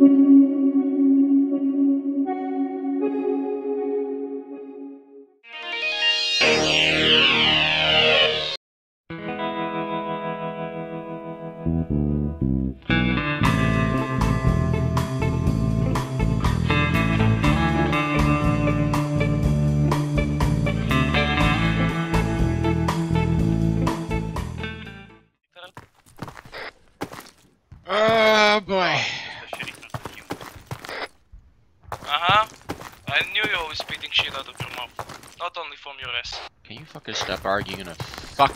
Oh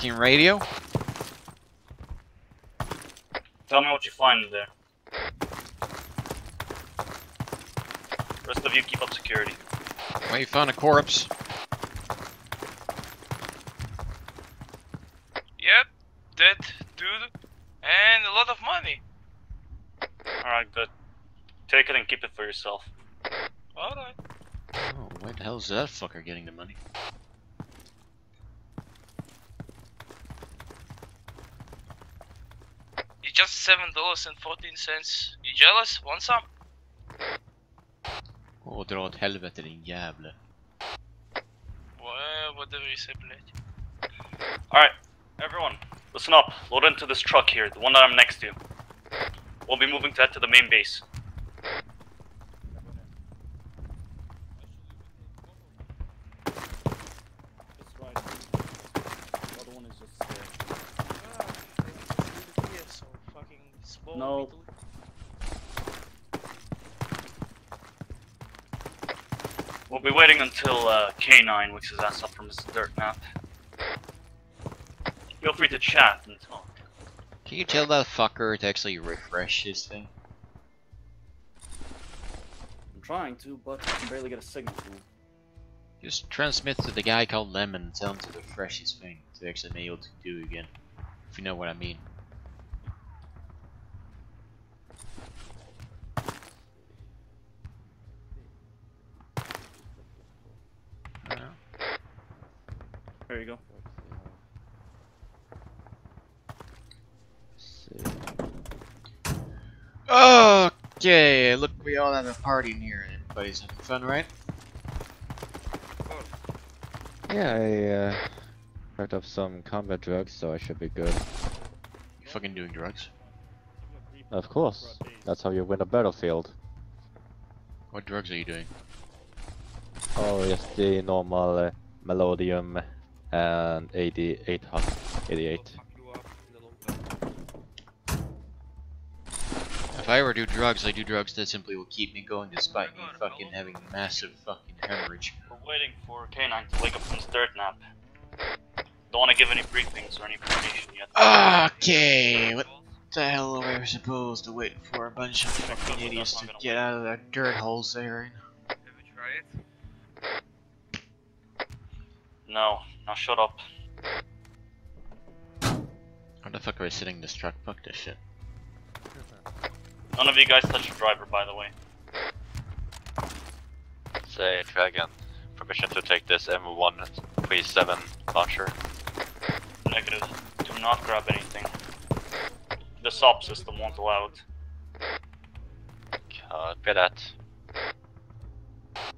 fucking radio? Tell me what you find there. Rest of you keep up security. Well, you found a corpse. Yep. Dead dude. And a lot of money. Alright, good. Take it and keep it for yourself. Alright. Oh, where the hell is that fucker getting the money? You just seven dollars and fourteen cents. You jealous? Want some? Åh, dra åt helvete din jävla. Well, whatever you say, blade. Alright, everyone, listen up. Load into this truck here, the one that I'm next to. We'll be moving to head to the main base. It's right. The other one is just uh, Yeah, so fucking. No. We'll be waiting until uh, K9 wakes his ass up from his dirt nap. Feel free to chat and talk. Can you tell that fucker to actually refresh his thing? I'm trying to, but I can barely get a signal through. Just transmit to the guy called Lemon and tell him to refresh his thing to actually be able to do again. If you know what I mean. There you go. Okay, look, we all have a party in here. Everybody's having fun, right? Yeah, I uh, picked up some combat drugs, so I should be good. You fucking doing drugs? Of course, that's how you win a battlefield. What drugs are you doing? Oh, just the normal uh, Melodium and 88 hot 88. If I ever do drugs, I do drugs that simply will keep me going despite me fucking having massive fucking hemorrhage. We're waiting for K9 to wake up from his dirt nap. Don't want to give any briefings or any information yet. Okay, what the hell are we supposed to wait for a bunch of fucking idiots to get out of their dirt holes there? Have you tried it? No, now shut up. How the fuck are we sitting this truck? Fuck this shit. None of you guys touch the driver, by the way. Say, Dragon, permission to take this M137 launcher. Negative. Do not grab anything. The SOP system won't allow it. Uh, Copy that.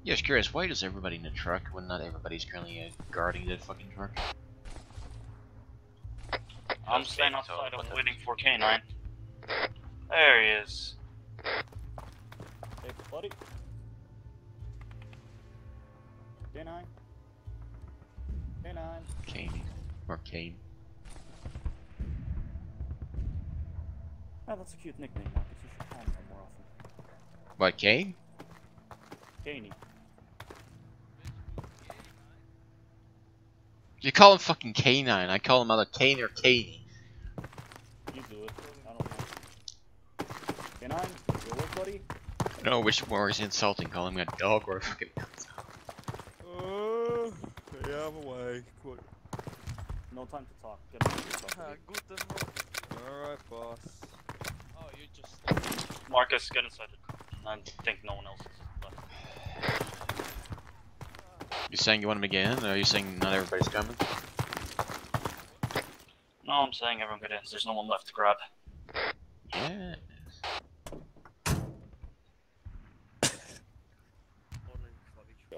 Yeah, just curious, why does everybody in the truck when not everybody's currently uh, guarding the fucking truck? I'm Just staying being told outside. I'm waiting for K9. There he is. Hey, buddy. K9. K9. Kane. Or Kane. Ah, that's a cute nickname, Marcus. You should call me that more often. What, Kane? Kaney. You call him fucking K9, I call him either Kane or Kaney. You do it. I don't know. K9, your work, buddy? I don't know which more is insulting, calling him a dog or a fucking Uh, yeah, I'm away. Quick. No time to talk. Get back to yourself. Ah, buddy. good. Alright, boss. Oh, you just. Marcus, get inside the car. I think no one else is You saying you want him again, or are you saying not everybody's coming? No, I'm saying everyone get in. There's no one left to grab. Yeah.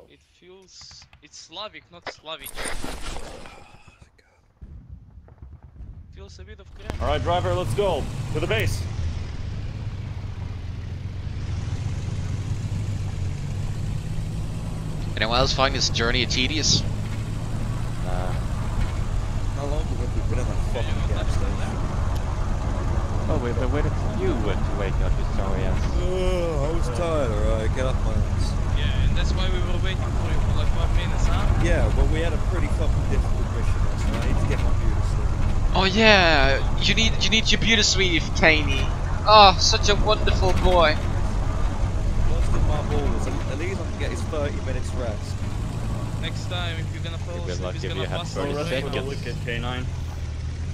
It feels... It's Slavic, not Slavic. Feels a bit of. Alright, driver, let's go. To the base. Anyone else find this journey tedious? Uh, How long have we been in that fucking gas station? oh, we've been waiting for you uh, to wake up, historians. Oh, I was tired, alright, get off my ass. Yeah, and that's why we were waiting for you for like 5 minutes, huh? Yeah, well, we had a pretty fucking difficult mission last night. I need to get my beauty sleep. Oh yeah, you need you need your beauty sleep, Caney. Oh, such a wonderful boy. Busted my balls. At at least I can get his 30 minutes rest. Next time, if you're gonna fall Good asleep, luck he's if gonna you have bust 30 our Rest brain for the wicked K9. If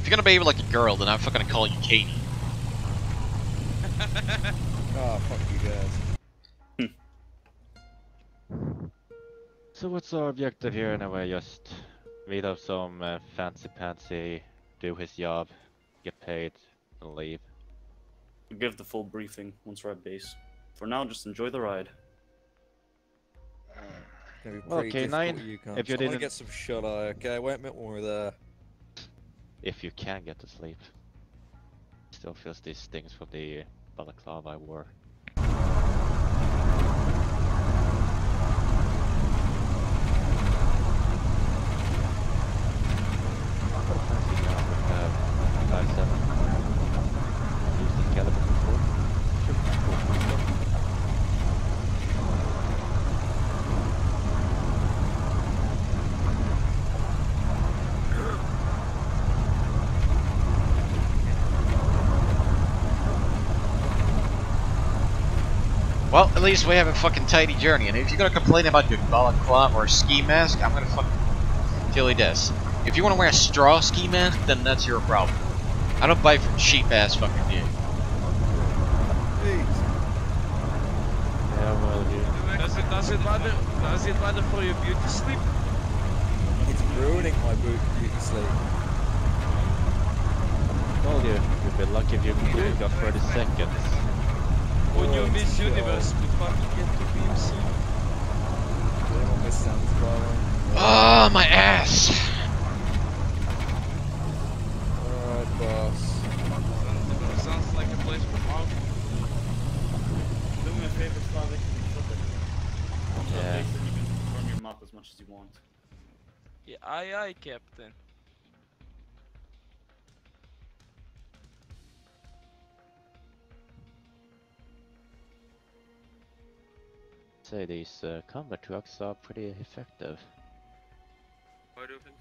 you're gonna behave like a girl, then I'm fucking gonna call you Katie. oh, fuck you guys. So what's our objective here anyway? Just meet up some uh, fancy pantsy, do his job, get paid, and leave. We'll give the full briefing once we're at base. For now, just enjoy the ride. Gonna be Well, pretty okay, difficult nine, with you if cunts. you I'm gonna didn't- get some shut eye, okay? Wait a minute when we're there. If you can get to sleep. Still feels these stings from the balaclava I wore. Five seven. Used the caliber before. Should be cool. Well, at least we have a fucking tidy journey, and if you're gonna complain about your balaclava or ski mask, I'm gonna fucking kill you this. If you wanna wear a straw ski mask, then that's your problem. I don't buy from cheap ass fucking dude. Yeah, well, you. Does it, does it matter, does it matter for your beauty sleep? It's ruining my beauty sleep. told you, you'd be lucky if you could got 30 seconds. When Oh, you miss a joke. universe, we fucking get to BMC. Anyone miss Sam's brother? Oh, my ass! Alright, boss. Sounds, sounds like a place for Mark. Do me a favor, Slavic. Flip it. Once we're at Yeah. base, then you can run your map as much as you want. Yeah, aye aye, Captain. Say these uh, combat trucks are pretty effective. Why do you think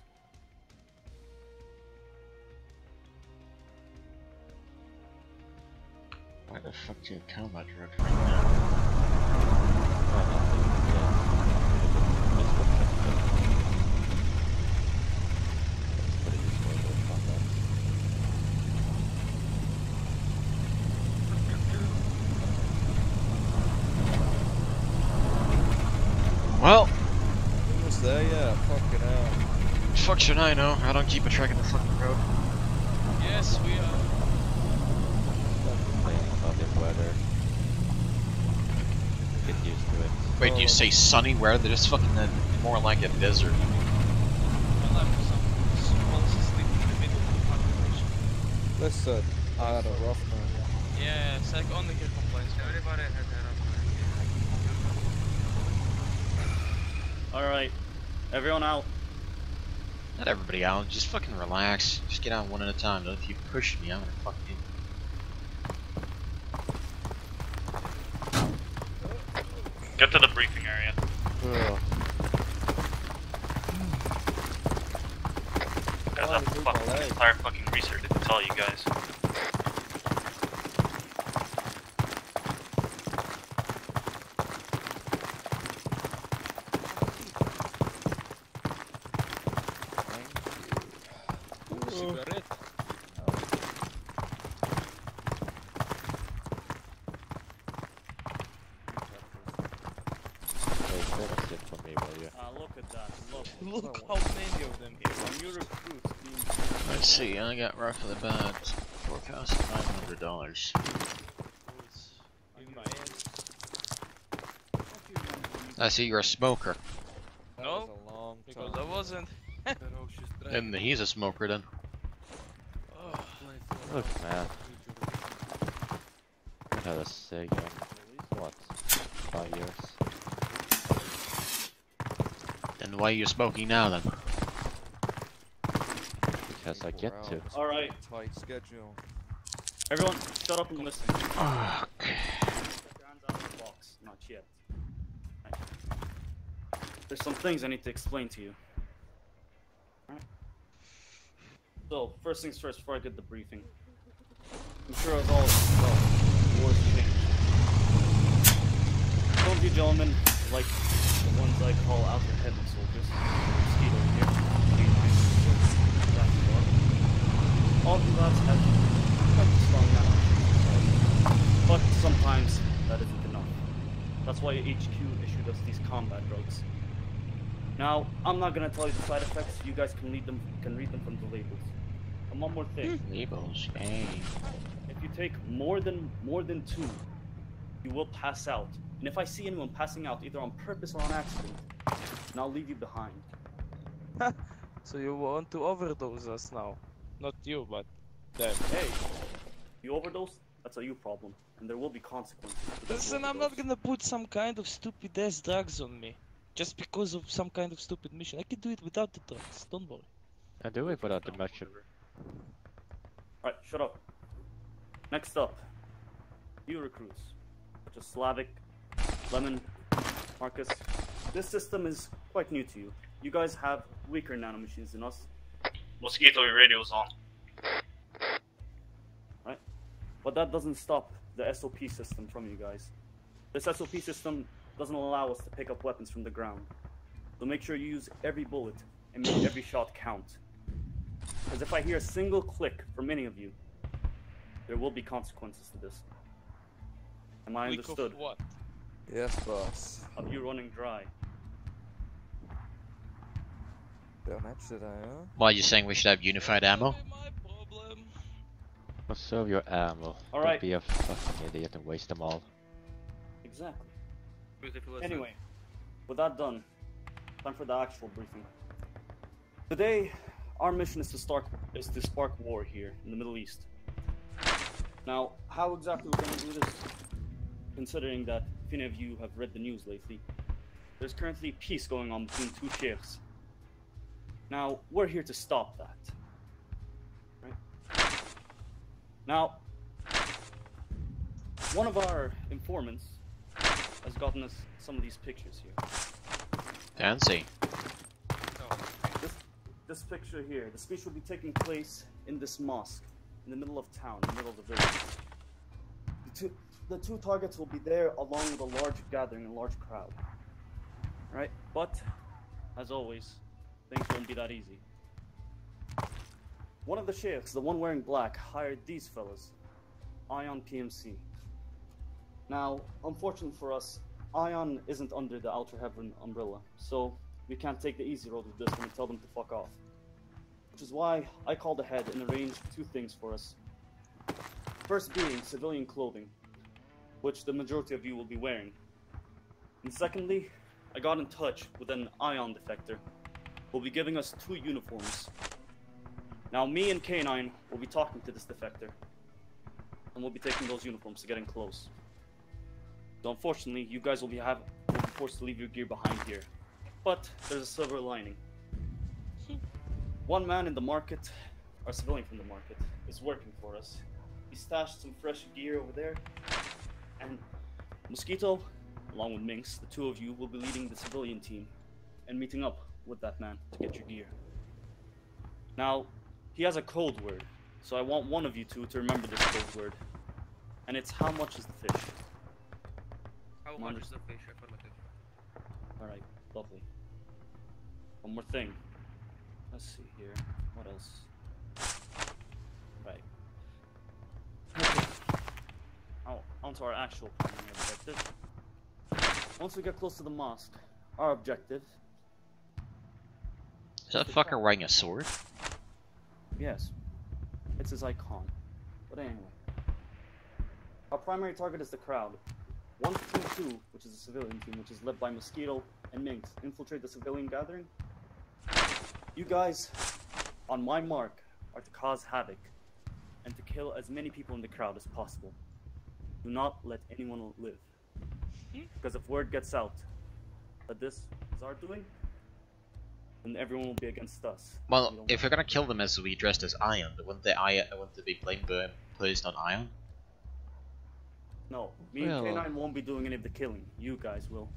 Why the fuck do you have combat trucks right now? Why not? Yeah. It's effective. Let's put it this way, they're combat. Well, Almost there, yeah. Fucking hell. fuck should I know? I don't keep a track of the fucking road. Yes, we are. Stop complaining about the weather. Get used to it. Wait, do you say sunny weather? Just fucking uh, more like a desert. I'll have some small sleep in the middle of the population. Listen, I had a rough night. Yeah, it's like only here complaints. Everybody has that Alright, everyone out. Not everybody out. Just fucking relax. Just get out one at a time. Don't if you push me, I'm gonna fuck you. Get to the briefing area. Ugh. Guys, Oh, have you moved fucking my this leg. entire fucking research to tell you guys. Cigarette. Hey, that's it for me, will you? Ah, look at that. Look. Look how many of them here. When you recruit teams Let's see, I got roughly about four thousand five hundred dollars. In my hands. I see you're a smoker. That No, was Because time. I wasn't. And he's a smoker then. Oh, Look, man. I had a cig in, what, five years? Then why are you smoking now then? Because I get to. Alright. Tight schedule. Everyone, shut up and listen. Okay. Get out the box. Not yet. Right. There's some things I need to explain to you. Alright. So, first things first, before I get the briefing. I'm sure as all well, wars change. Some of you gentlemen, like the ones I call outer heaven soldiers, Mosquito here, K9, Jack All lads have quite strong knowledge. But sometimes that isn't enough. That's why HQ issued us these combat drugs. Now, I'm not gonna tell you the side effects. You guys can read them. Can read them from the labels. And one more thing: hmm. Labels, hey. if you take more than more than two, you will pass out. And if I see anyone passing out, either on purpose or on accident, then I'll leave you behind. So you want to overdose us now? Not you, but them. Hey, you overdose? That's a you problem, and there will be consequences. for those who Listen, I'm not gonna put some kind of stupid ass drugs on me. Just because of some kind of stupid mission. I can do it without the drugs, don't worry. I do it without the mission. Alright, shut up. Next up, new recruits, such as Slavic, Lemon, Marcus. This system is quite new to you. You guys have weaker nanomachines than us, Mosquito, your radio's on. Right? But that doesn't stop the SOP system from you guys. This SOP system doesn't allow us to pick up weapons from the ground. So make sure you use every bullet and make every shot count. Because if I hear a single click from any of you, there will be consequences to this. Am I Weak of understood? what? Yes, boss. Of you running dry. Don't match it, huh? Why are you saying we should have unified ammo? My problem. Conserve your ammo. Alright. Don't be a fucking idiot and waste them all. Exactly. Anyway, with that done, time for the actual briefing. Today, our mission is to start is to spark war here in the Middle East. Now, how exactly we're going to do this? Considering that if any of you have read the news lately, there's currently peace going on between two sheikhs. Now, we're here to stop that. Right? Now, one of our informants has gotten us some of these pictures here. Fancy. This, this picture here, the speech will be taking place in this mosque, in the middle of town, in the middle of the village. The two, the two targets will be there along with a large gathering, a large crowd. Right? But, as always, things won't be that easy. One of the sheikhs, the one wearing black, hired these fellas, Ion PMC. Now, unfortunately for us, Ion isn't under the Outer Heaven umbrella, so we can't take the easy road with this and tell them to fuck off. Which is why I called ahead and arranged two things for us. First being civilian clothing, which the majority of you will be wearing. And secondly, I got in touch with an Ion defector will be giving us two uniforms. Now, me and K9 will be talking to this defector, and we'll be taking those uniforms to get in close. So unfortunately, you guys will be have will be forced to leave your gear behind here. But there's a silver lining. One man in the market, or civilian from the market, is working for us. He stashed some fresh gear over there, and Mosquito, along with Minx, the two of you will be leading the civilian team and meeting up with that man to get your gear. Now, he has a code word, so I want one of you two to remember this code word, and it's how much is the fish? How much is the fish? Alright, lovely. One more thing. Let's see here. What else? Right. Okay. Now, onto our actual primary objective. Once we get close to the mosque, our objective. Is that fucker wearing a sword? Yes. It's his icon. But anyway. Our primary target is the crowd. Once Team 2, which is a civilian team, which is led by Mosquito and Minx, infiltrate the civilian gathering, you guys, on my mark, are to cause havoc and to kill as many people in the crowd as possible. Do not let anyone live. Hmm? Because if word gets out that this is our doing, then everyone will be against us. Well, don't if we're gonna kill them as we dressed as Ion, wouldn't the Ion uh, wouldn't the big blame be placed on Ion? No, me Well- and K9 won't be doing any of the killing. You guys will.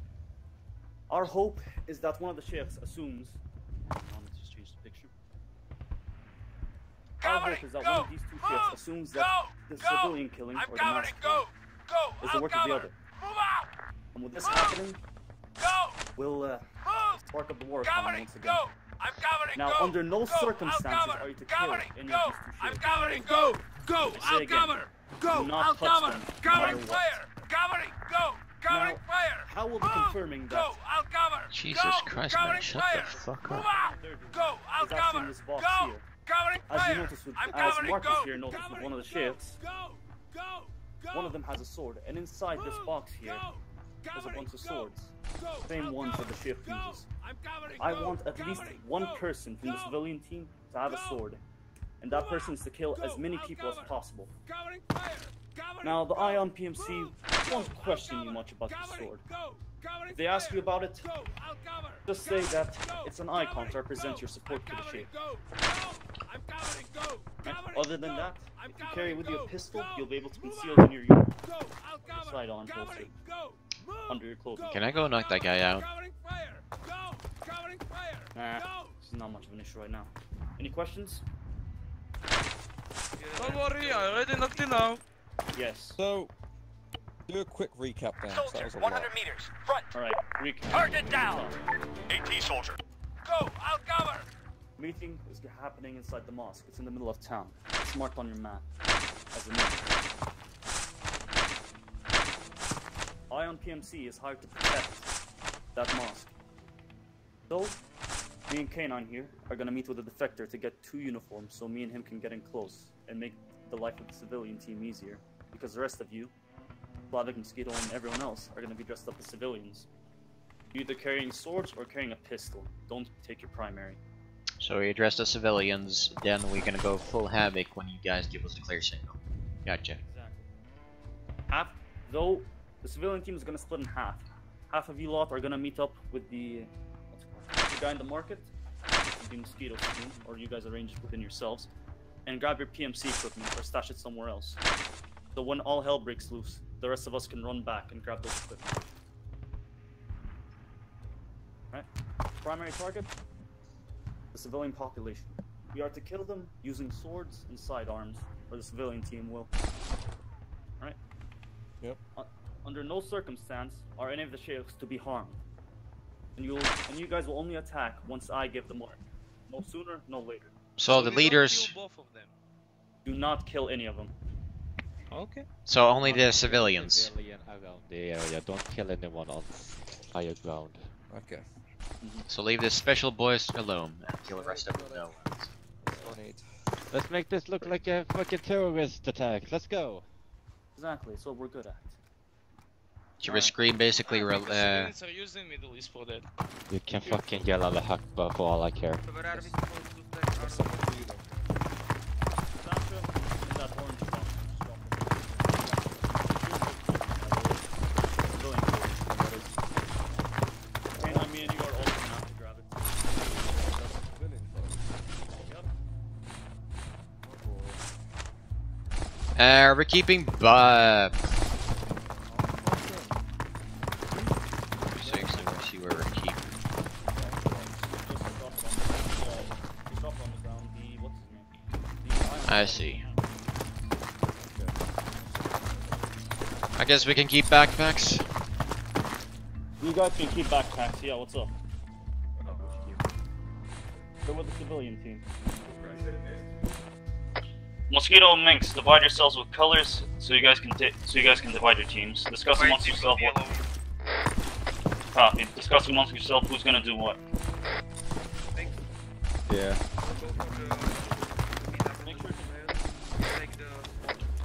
Our hope is that one of the sheriffs assumes. Hold on, let's just change the picture. Our hope is that one of these two sheriffs assumes that the civilian killing or the mass killing is the work of the other. And with this happening, we'll uh, spark up the war economy once again. Now, under no circumstances are you to kill any of these two sheriffs. covering, go! Go! I say again, do not touch them, no matter what. Covering, go! Now, how will be confirming that Go! I'll cover! Jesus Christ, man, shut the fuck up. Go! is actually in this box here? Covering As you noticed with, as Marcus here noticed with one of the sheriffs, Go! Go! Go! one of them has a sword, and inside this box here, there's a bunch of swords. Same ones that the sheriff uses. I'm covering, I want at least one person from the civilian team to have a sword, and that person is to kill as many people as possible. Covering fire! Covering Now, the Ion PMC won't question you much about the sword. Go! If they ask you about it, Go! I'll just say that it's an icon to represent your support for the Covering, sheriff. go! Go! I'm covering, go! Covering, Other than go. that, if you carry with you a pistol, go, you'll be able to conceal it in your Go! I'll slide on holster, go! Under your clothing. Can I go knock that guy out? Covering fire! Go! Covering fire! Nah, Go! this is not much of an issue right now. Any questions? Don't worry, I already knocked him out. Yes. So, do a quick recap then. 'cause that was a lot. meters! Front! Alright, recap. Target down. AT soldier! Go! I'll cover! Meeting is happening inside the mosque. It's in the middle of town. It's marked on your map as a meeting. Ion PMC is hired to protect that mosque. So, me and K9 here are gonna meet with the defector to get two uniforms so me and him can get in close and make the life of the civilian team easier. Because the rest of you, Slavic, Mosquito, and everyone else, are gonna be dressed up as civilians. You're either carrying swords or carrying a pistol. Don't take your primary. So we address the civilians, then we're gonna go full havoc when you guys give us the clear signal. Gotcha. Exactly. Half, though, the civilian team is gonna split in half. Half of you lot are gonna meet up with the, what's it called, the guy in the market, the mosquito team, or you guys arrange it within yourselves, and grab your PMC equipment or stash it somewhere else. So when all hell breaks loose, the rest of us can run back and grab those equipment. Right? Primary target: the civilian population. We are to kill them using swords and sidearms, or the civilian team will. Right? Yep. Uh, under no circumstance are any of the sheikhs to be harmed. And you and you guys will only attack once I give the mark. No sooner, no later. So we the leaders, kill both of them. Do not kill any of them. Okay. so only the civilians. Civilian around the area. Don't kill anyone on higher ground. Okay. Mm-hmm. So leave the special boys alone and kill the rest of them no. That's what I need. Let's make this look like a fucking terrorist attack. Let's go. Exactly, it's what we're good at. Your screen basically, I re- think the uh, civilians are using Middle East for that. You can fucking yell Allah Akbar for all I care. Where are we supposed I see. I guess we can keep backpacks. You guys can keep backpacks. Yeah, what's up? Go with the civilian team. Mosquito and Minx, divide yourselves with colors so you guys can di- so you guys can divide your teams. Discuss Why amongst team yourself will be what ah, alone? copy. Discuss amongst yourself who's gonna do what. Yeah.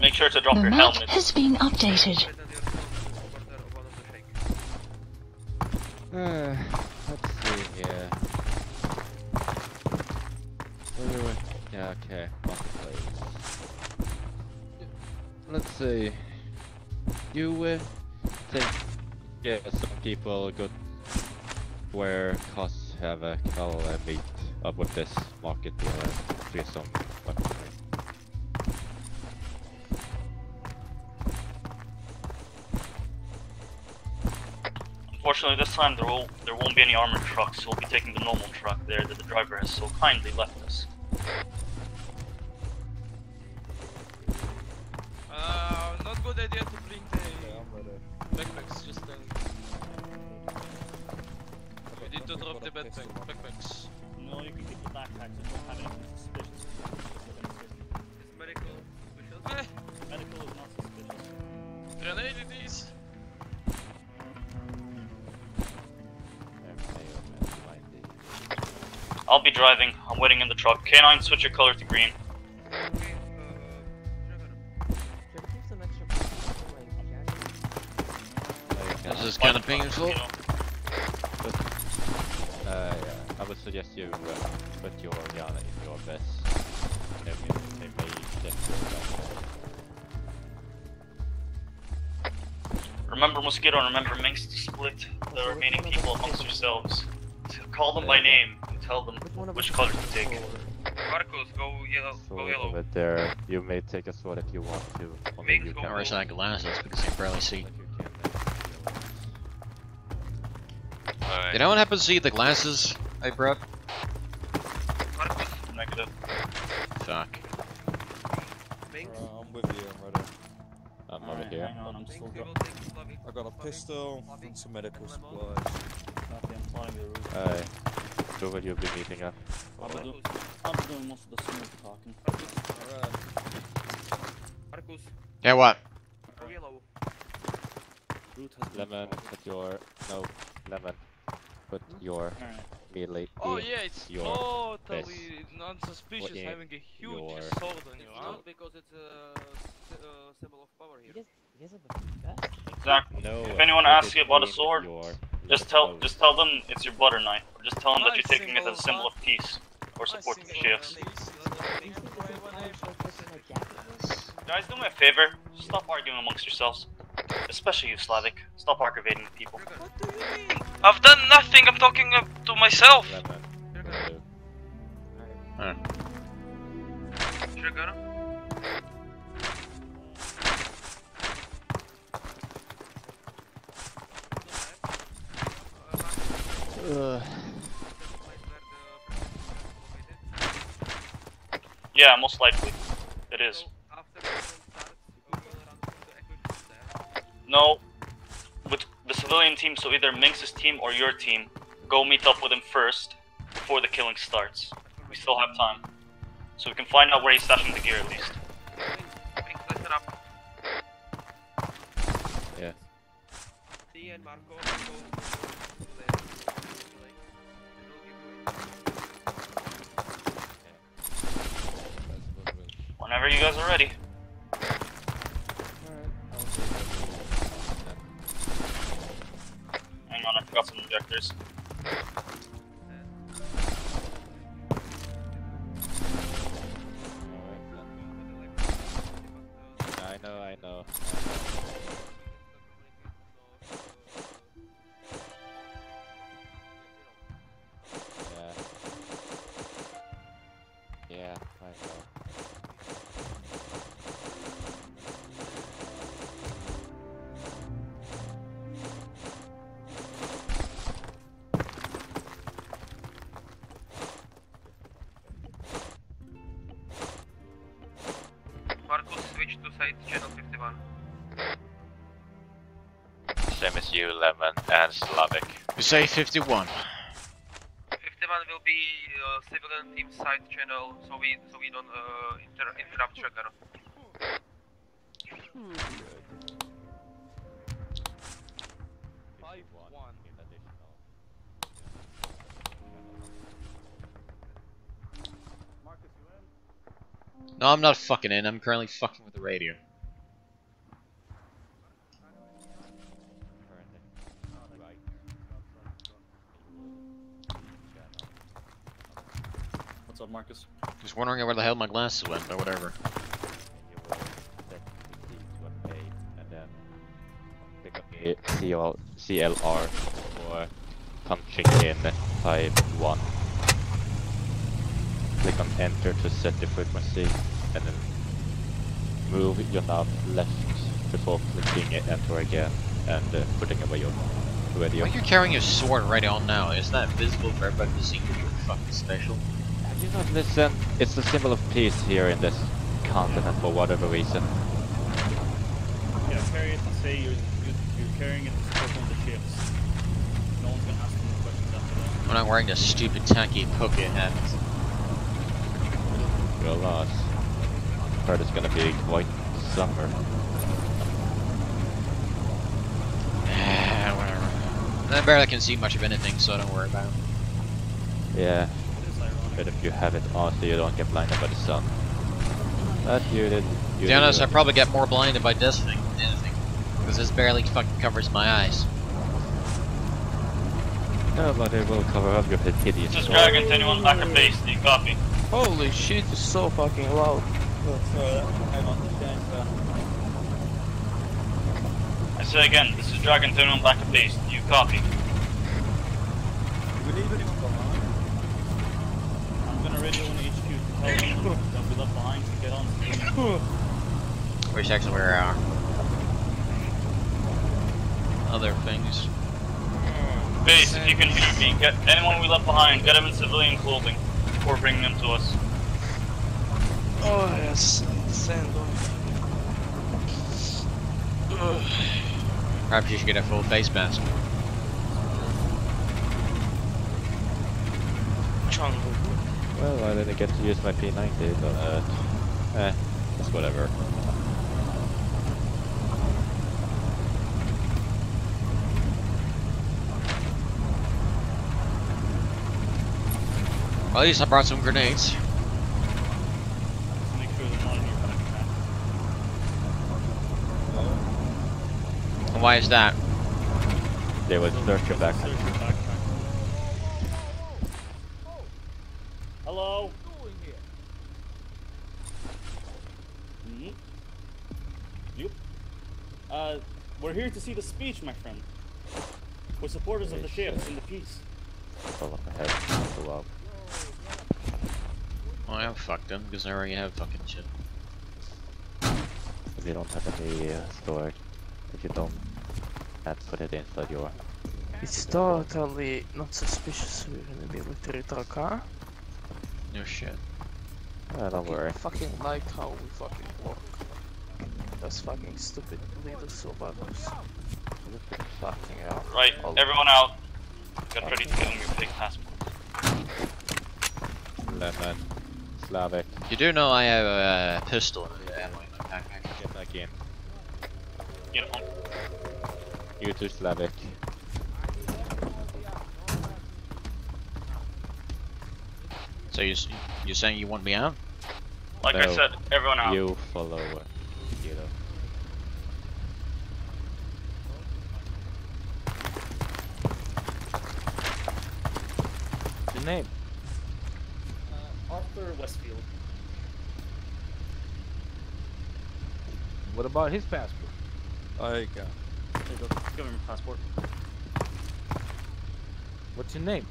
Make sure to drop The your map helmet. has been updated. Better your supporter of one of the shake. Uh, let's see here. Wait, wait, wait. Yeah, okay. Let's see. You uh, think yeah, some people good where costs have a call uh, meet up with this market deal and do some marketplace. Unfortunately, this time there will there won't be any armored trucks. So we'll be taking the normal truck there that the driver has so kindly left us. Uh, not good idea to bring the Yeah, backpacks, just then. We need to drop the backpack, backpacks. No, you can keep the backpacks. I don't have anything suspicious. Is medical? Medical is not suspicious. grenade I'll be driving. I'm waiting in the truck. K9, switch your color to green. Okay, Trevor. This is kind of painful. You know, Uh, yeah, I would suggest you uh, put your gun in your vest. They may, get Remember Mosquito and remember Minx to split the remaining people amongst yourselves. To call them by name and tell them which color to take. Marcos, go yellow. Go yellow. over there. You may take a sword if you want to. Only Make you go can. Or is that glasses because I can barely see. If you can, Alright. Did anyone happen to see the glasses I brought? Marcos, Negative. Fuck. Minx. Uh, I'm with you, I'm ready. I'm over here. hang on, I'm Minx, still we dro- will take Slavic. I got a pistol and some medical supplies. Okay, I'm following the route. Alright. Who will you be meeting up? I'm, do- I'm doing most of the smooth talking. Alright. Marcos, Yeah, what? go yellow. Has Lemon, put your no lemon. Put your Alright. melee Oh yeah, it's your totally non-suspicious What in having a huge your- sword on you, It's huh? not because it's a uh, symbol of power here. Exactly. No. If anyone asks you about a sword, your Just tell just tell them it's your butter knife. Or just tell them that you're taking it as a symbol of peace. Or support for shifts. Guys, do me a favor. Stop arguing amongst yourselves. Especially you, Slavic. Stop aggravating people. What do you mean? I've done nothing, I'm talking uh, to myself! Lemon. Trigger. Ugh. Yeah, most likely. It is. After the battle starts, you will run to the equipment there. No. With the civilian team, so either Minx's team or your team, go meet up with him first before the killing starts. We still have time. So we can find out where he's stashing the gear at least. Minx, listen up. Yeah. Whenever you guys are ready. Hang on, I forgot some injectors. I know, I know. Say 51. 51 will be uh, civilian team side channel, so we so we don't uh, inter interrupt trigger. Five one. In additional. Marcus, you in? No, I'm not fucking in. I'm currently fucking with the radio. What's up, Marcus? Just wondering where the hell my glasses went, but whatever. You will set the key to a and then click on the CL, CLR for punching in type 1. Click on enter to set the frequency and then move your knob left before clicking enter again and uh, putting away your radio. Why are you carrying your sword right on now? Isn't that visible for everybody to see that you're fucking special? Have you not listen. It's the symbol of peace here in this continent for whatever reason. Yeah, carry it and say you're, you're, you're carrying it to support one of the ships. No one's gonna ask any questions after that. I'm not wearing this stupid tanky pocket hat. Your loss. Heard it's gonna be quite summer. Ah, whatever. I barely can see much of anything, so I don't worry about it. Yeah, It is ironic. But if you have it on so you don't get blinded by the sun. But you did. To You be honest, I probably get more blinded by this thing than anything. Because this barely fucking covers my eyes. No, but it will cover up your hideous This is soul. Dragon to anyone back at base. Do you copy? Holy shit, it's so fucking loud. I say again, this is Dragon to anyone back at base. Do you copy? Do we leave anyone behind? I'm gonna radio on HQ to tell them that we left behind to get on. Which actually were uh, other things. Base, if you can hear me, get anyone we left behind, get them in civilian clothing before bringing them to us. Oh yes, sand on. Ugh. Perhaps you should get a full face mask. Jungle. Well, I didn't get to use my P90, but uh, eh, it's whatever. Well, at least I brought some grenades. Just make sure they're not in your backpack. And why is that? They would search your back. Search your backpack. Hello? Hmm? Yep. Uh, we're to see the speech, my friend. We're supporters of the ships and the peace. Fall on the head. Go up. Well, I fucked them because I already have fucking shit. If you don't have any uh, stored, if you don't, and put it inside your. It's totally not suspicious we're gonna be able to read our car. No shit. Uh, don't Fucking- worry. Fucking like how we fucking walk. Those fucking stupid little survivors. Fucking hell. Right, All- everyone out. Get ready to give them your fake passport. Lemon. Slavic. You do know I have a uh, pistol in the ammo in my backpack. Get back in. Get home. You too, Slavic. So you you saying you want me out? Like I said, everyone out. You follow. Uh, you know. Your name? Uh, Arthur Westfield. What about his passport? There you go. There you go. Government passport. What's your name?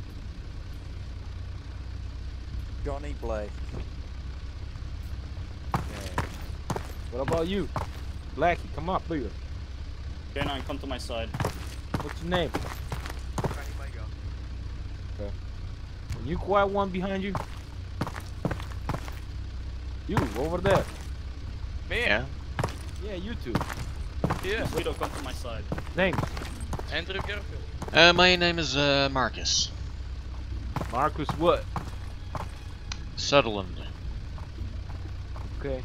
Johnny Blake. What about you? Blackie, come up here. K9, come to my side. What's your name? Okay. You quiet one behind you? You, over there. Me? Yeah. Yeah, you too. Yeah. Guido, come to my side. Names? Andrew Garfield. Uh, my name is uh, Marcus Marcus what? Sutherland. Okay.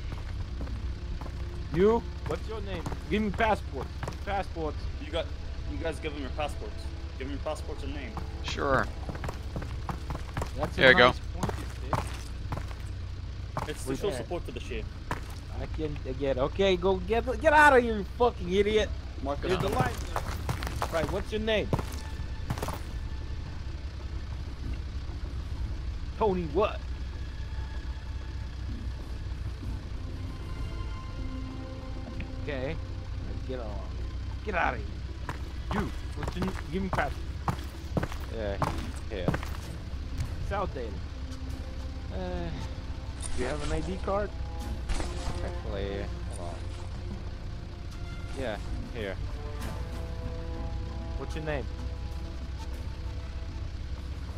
You? What's your name? Give me passports. Passports. You got. You guys give him your passports. Give him your passports and name. Sure. That's there we nice go. It's we to show support for the ship. I can again. Okay, go get get out of here, you fucking idiot. Mark it the. Right, what's your name? Tony what? Okay, get on. Get out of here. You, what's your, give me passage. Yeah, yeah. It's outdated. Uh, Do you have an ID card? actually, hold on. Yeah, here. What's your name?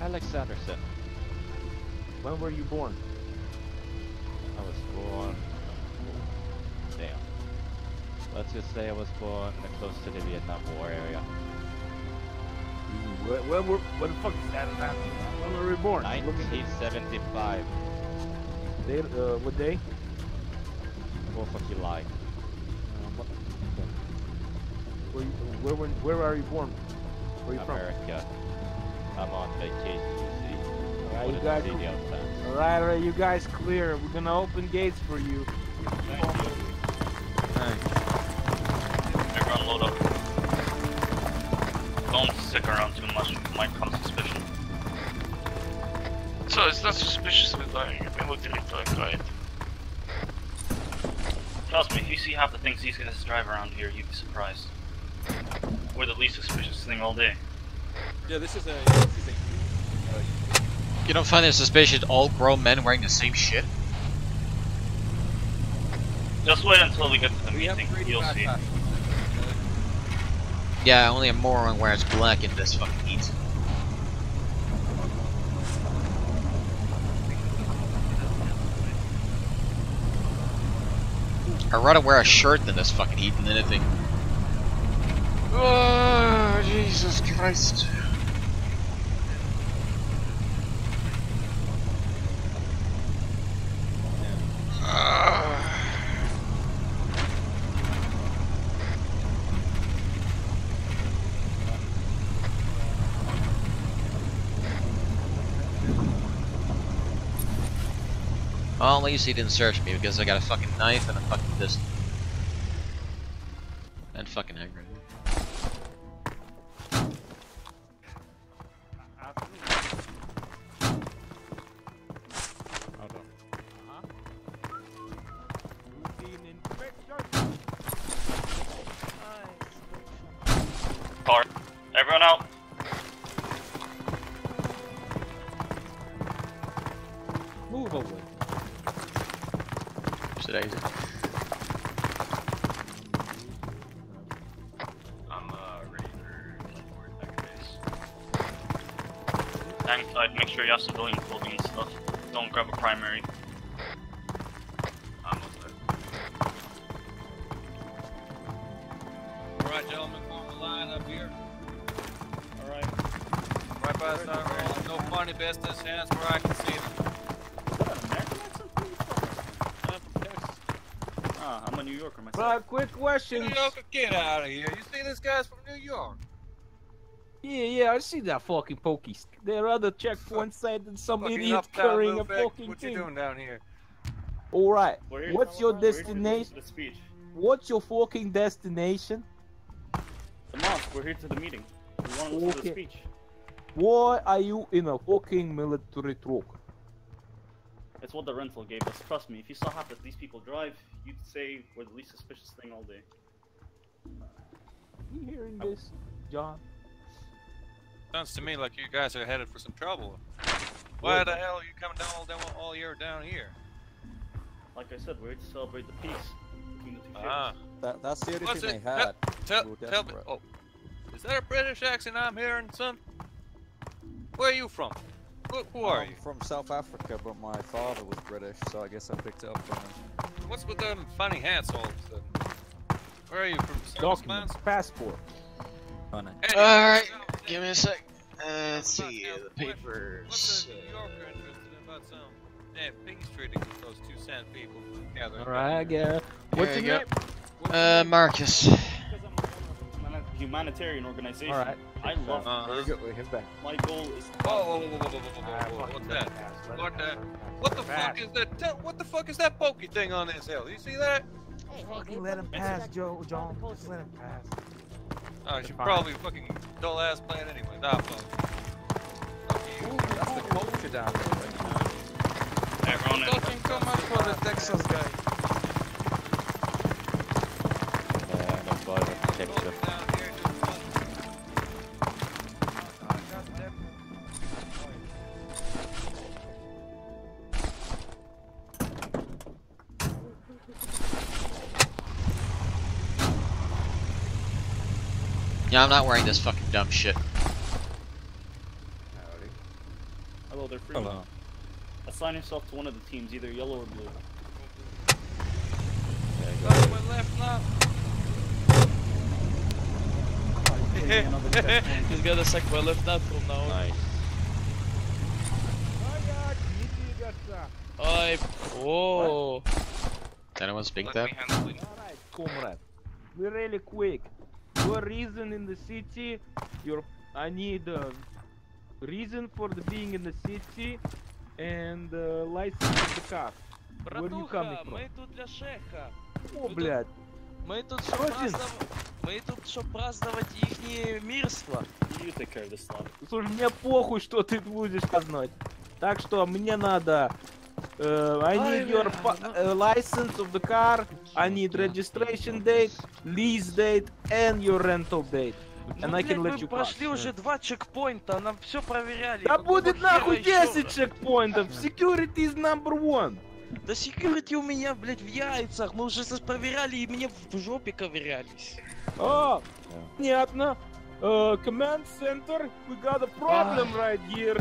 Alexanderson. When were you born? I was born. Damn. Let's just say I was born close to the Vietnam War area. Where, where, where, where the fuck is that? When were you born? Look at 1975. Day, uh, what day? 4th of July. Where, you, where, were, where are you born? Where are you from? America. I'm on vacation, you see. Alright, you guys, see the outside. alright, alright, you guys clear. We're gonna open gates for you. These guys drive around here, you'd be surprised. We're the least suspicious thing all day. Yeah, this is a. Yeah, this is a You don't find it suspicious all grown men wearing the same shit? Just wait until we get to the we meeting, you'll see. fashion. Yeah, only a moron wears black in this fucking heat. I'd rather wear a shirt than this fucking heat than anything. Oh, Jesus Christ. Least he didn't search me because I got a fucking knife and a fucking pistol. Tight, make see that fucking pokey. There are other checkpoints said that some Fucking idiot uptown carrying a little bag. fucking What thing. you doing down here? All right. We're What's your we're here to destination? The. What's your fucking destination? The mosque. We're here to the meeting. We want to listen to the speech. Why are you in a fucking military truck? It's what the rental gave us. Trust me, if you saw half that these people drive, you'd say we're the least suspicious thing all day. You hearing this, John? Sounds to me like you guys are headed for some trouble. Why the hell are you coming down all, down all year down here? Like I said, we're here to celebrate the peace between the two Ah. That, that's the only What's thing it? they had. Tell, We tell me. Oh, is that a British accent I'm hearing, son? Where are you from? Who, who are I'm you? from South Africa, but my father was British, so I guess I picked it up from him. What's with them funny hats all of a sudden? Where are you from? Documents, Serviceman? passport. Funny. Anyway, Alright, give me a sec. Uh, let's see, now, the papers. What's a New Yorker interested about some damn peace treaty with those two cent people together? All right, I get. What's your name? Uh, Marcus. Because I'm a humanitarian organization. All right. I love. Uh-huh. Very good. Hit back. My goal is. Whoa, whoa, whoa, whoa, whoa, whoa, whoa, whoa, whoa, what's that? him pass, let What the? What the fuck is that? What the fuck is that pokey thing on this hill? You see that? Fucking let him pass, Joe. John, just let him pass. Oh, she's probably fucking dull ass plan anyway. Nah, fuck. Ooh, that's the culture down there right now. Everyone in Fucking come up for the Texas guy. Yeah, that's why I Texas. I'm not wearing this fucking dumb shit. Hello there, free. Hello. Assign yourself to one of the teams, either yellow or blue. Guys, my left now. He's gonna suck my left nut from now. Nice. Oi, whoa. Does anyone speak that? me handle it. Alright, comrade. We're really quick. Your reason in the city, your I need a reason for the being in the city and uh, license of the car. Братуха, from? мы тут для шеха. О, блядь. Мы тут чтоб Один. праздновать... Мы тут чтоб праздновать this slot. Слушай, мне похуй, что ты будешь праздновать. Так что мне надо... э, I need your uh, license of the car, I need registration date, lease date and your rental date. And Ну, I блядь, can let мы you прошли pass. уже два чекпоинта, нам все проверяли. Да Какого будет хера нахуй ещё? 10 чекпоинтов! Security is number one! Да security у меня, блядь, в яйцах. Мы уже здесь проверяли, и мне в жопе ковырялись. А, понятно. Э, command center, we got a problem right here.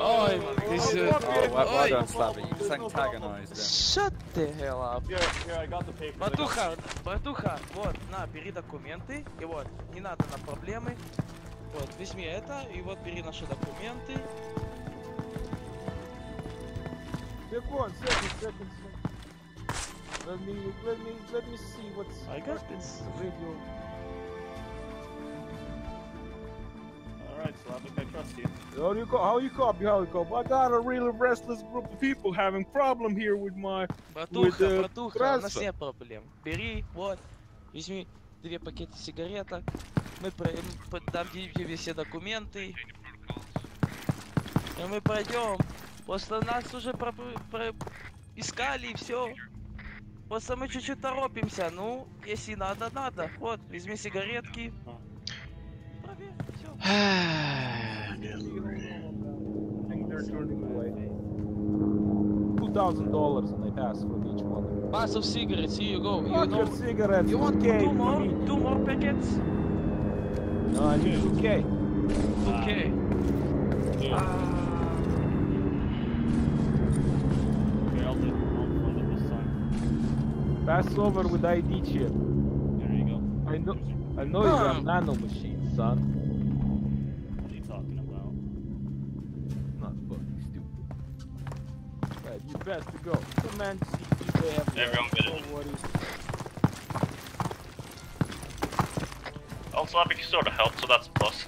Ой, this, uh, oh. You just antagonized them. Shut the hell up. Here, here, I got the papers. I got Братуха, братуха, вот, на, бери документы, и вот, не надо на проблемы. Вот, возьми это, и вот бери наши документы. Second, second, second, second. Let me, let me, let me see what's I got this. radio. Alright, Slavic, I trust you. How you co- how you copy? How you copy? I got a really restless group of people having problem here with my. Братуха, With, uh, братуха, у нас нет проблем. Бери, вот, возьми две пакета сигареток. Мы про- м, п- дам те- тебе все документы. И мы пройдем. Просто нас уже про- про- искали и все. Просто мы чуть-чуть торопимся. Ну, если надо, надо. Вот, возьми сигаретки. Two thousand dollars and I pass for each one. Pass of cigarettes, here you go. You Fuck know, your cigarettes. you want okay, two more? me. Two more packets? No, I need two K. Okay. Okay, I'll do I'll fund it this time. Pass over with ID chip. There you go. I know. I know you're a Ah. nano machine, son. best to go. Command C, they have. Everyone get it. Don't worry. Also, Epic sort of helped, so that's a plus.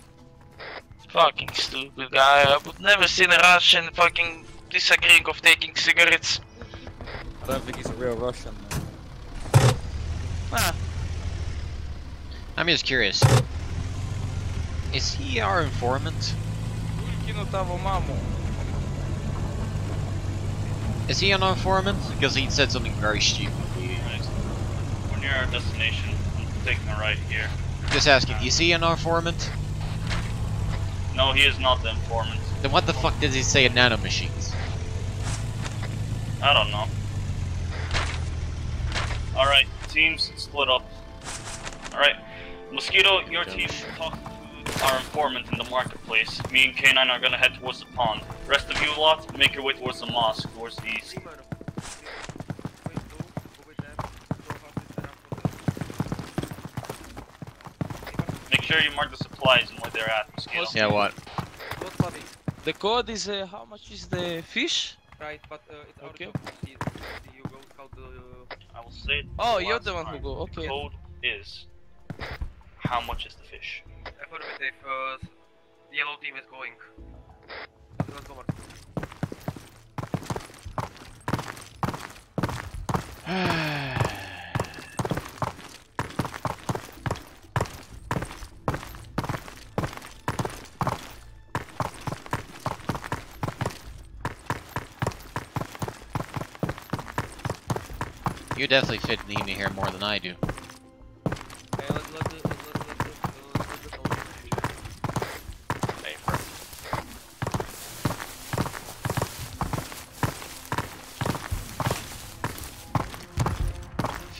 Fucking stupid guy. I would never seen a Russian fucking disagreeing of taking cigarettes. I don't think he's a real Russian. Ah, I'm just curious. Is he our informant? Кину того маму. Is he an informant? Because he said something very stupid. Right. We're near our destination. I'm taking a right here. Just asking, is he an informant? No, he is not the informant. Then what the fuck does he say in nanomachines? I don't know. Alright, teams split up. Alright, Mosquito, your team talk to our informant in the marketplace. Me and K9 are gonna head towards the pond. Rest of you lot, make your way towards the mosque, towards the east. Make sure you mark the supplies and where they're at, Mosquito. Yeah, what? What buddy? The code is uh, how much is the fish? Right, but uh, it's Okay. out of the, the you go scout the I will say it Oh, the you're the one who time. go, The okay. code is how much is the fish? affirmative. Uh, the yellow team is going. You definitely fit Nina here more than I do. Okay, let's let the let let let the uh, let the soldiers If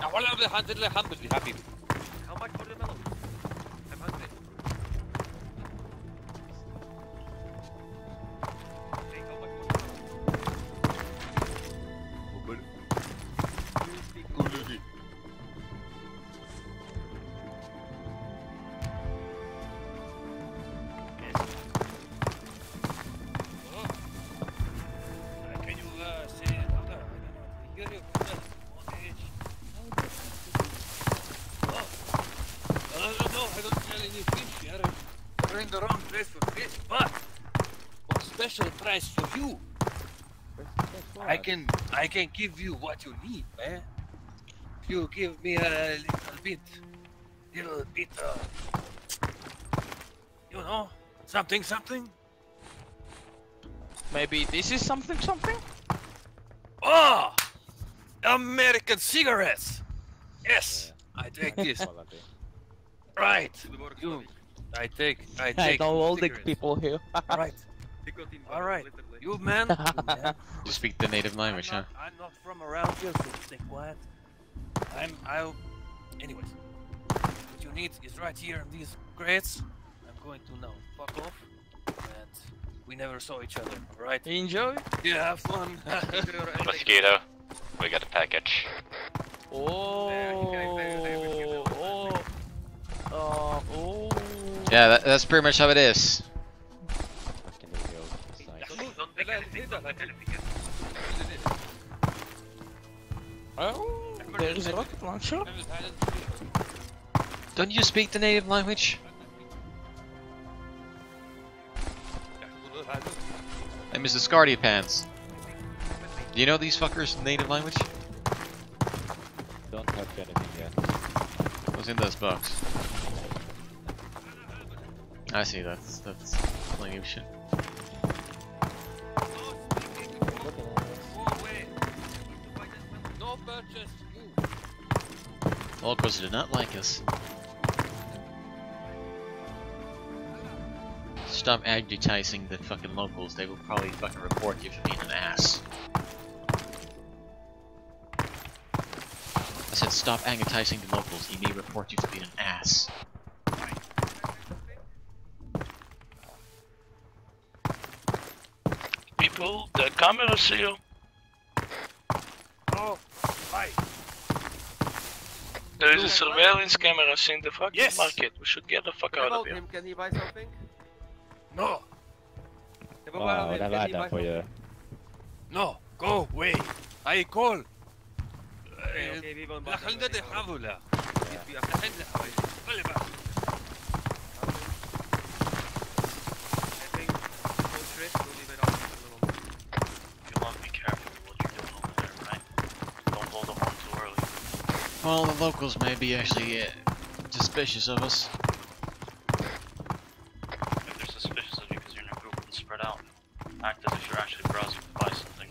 هاي لا هاي يا ولا هذا لا حمد لي حبيبي How Can I give you what you need, man. If you give me a little bit, little bit, uh, you know, something, something. Maybe this is something something? Oh, American cigarettes. Yes, I take this. Quality. Right. You, I take, I I take. know all the people here. Right. Nicotine All bottle, right. literally. You man. you man. You speak the native language, huh? I'm not, I'm not from around here, so stay quiet. I'm. I'll. Anyways, what you need is right here in these crates. I'm going to now fuck off, and we never saw each other. right? Enjoy. Yeah, have fun. Mosquito, we got a package. Oh, oh, oh, oh. Yeah, that, that's pretty much how it is. Fucking idiot. It's. Don't make anything, don't make anything. Oh, there is a rocket launcher. Don't you speak the native language? Hey, Mr. Scardy Pants. Do you know these fuckers' native language? Don't touch anything yet. What's in this box? I see, that's, that's plenty of shit. Locals do not like us. Stop advertising the fucking locals, they will probably fucking report you for being an ass. I said stop advertising the locals, he may report you for being an ass. People, the camera see you. Oh, hi. There is a surveillance er cameras in the fucking Yes. market. We should get the fuck What out of here. him? Can he buy something? No, I Wow, buy him, det can var he buy den på ju. no, go away. I call. Okay, okay, Well, the locals may be actually uh, suspicious of us. If they're suspicious of you because you're in a group and spread out, act as if you're actually browsing to buy something.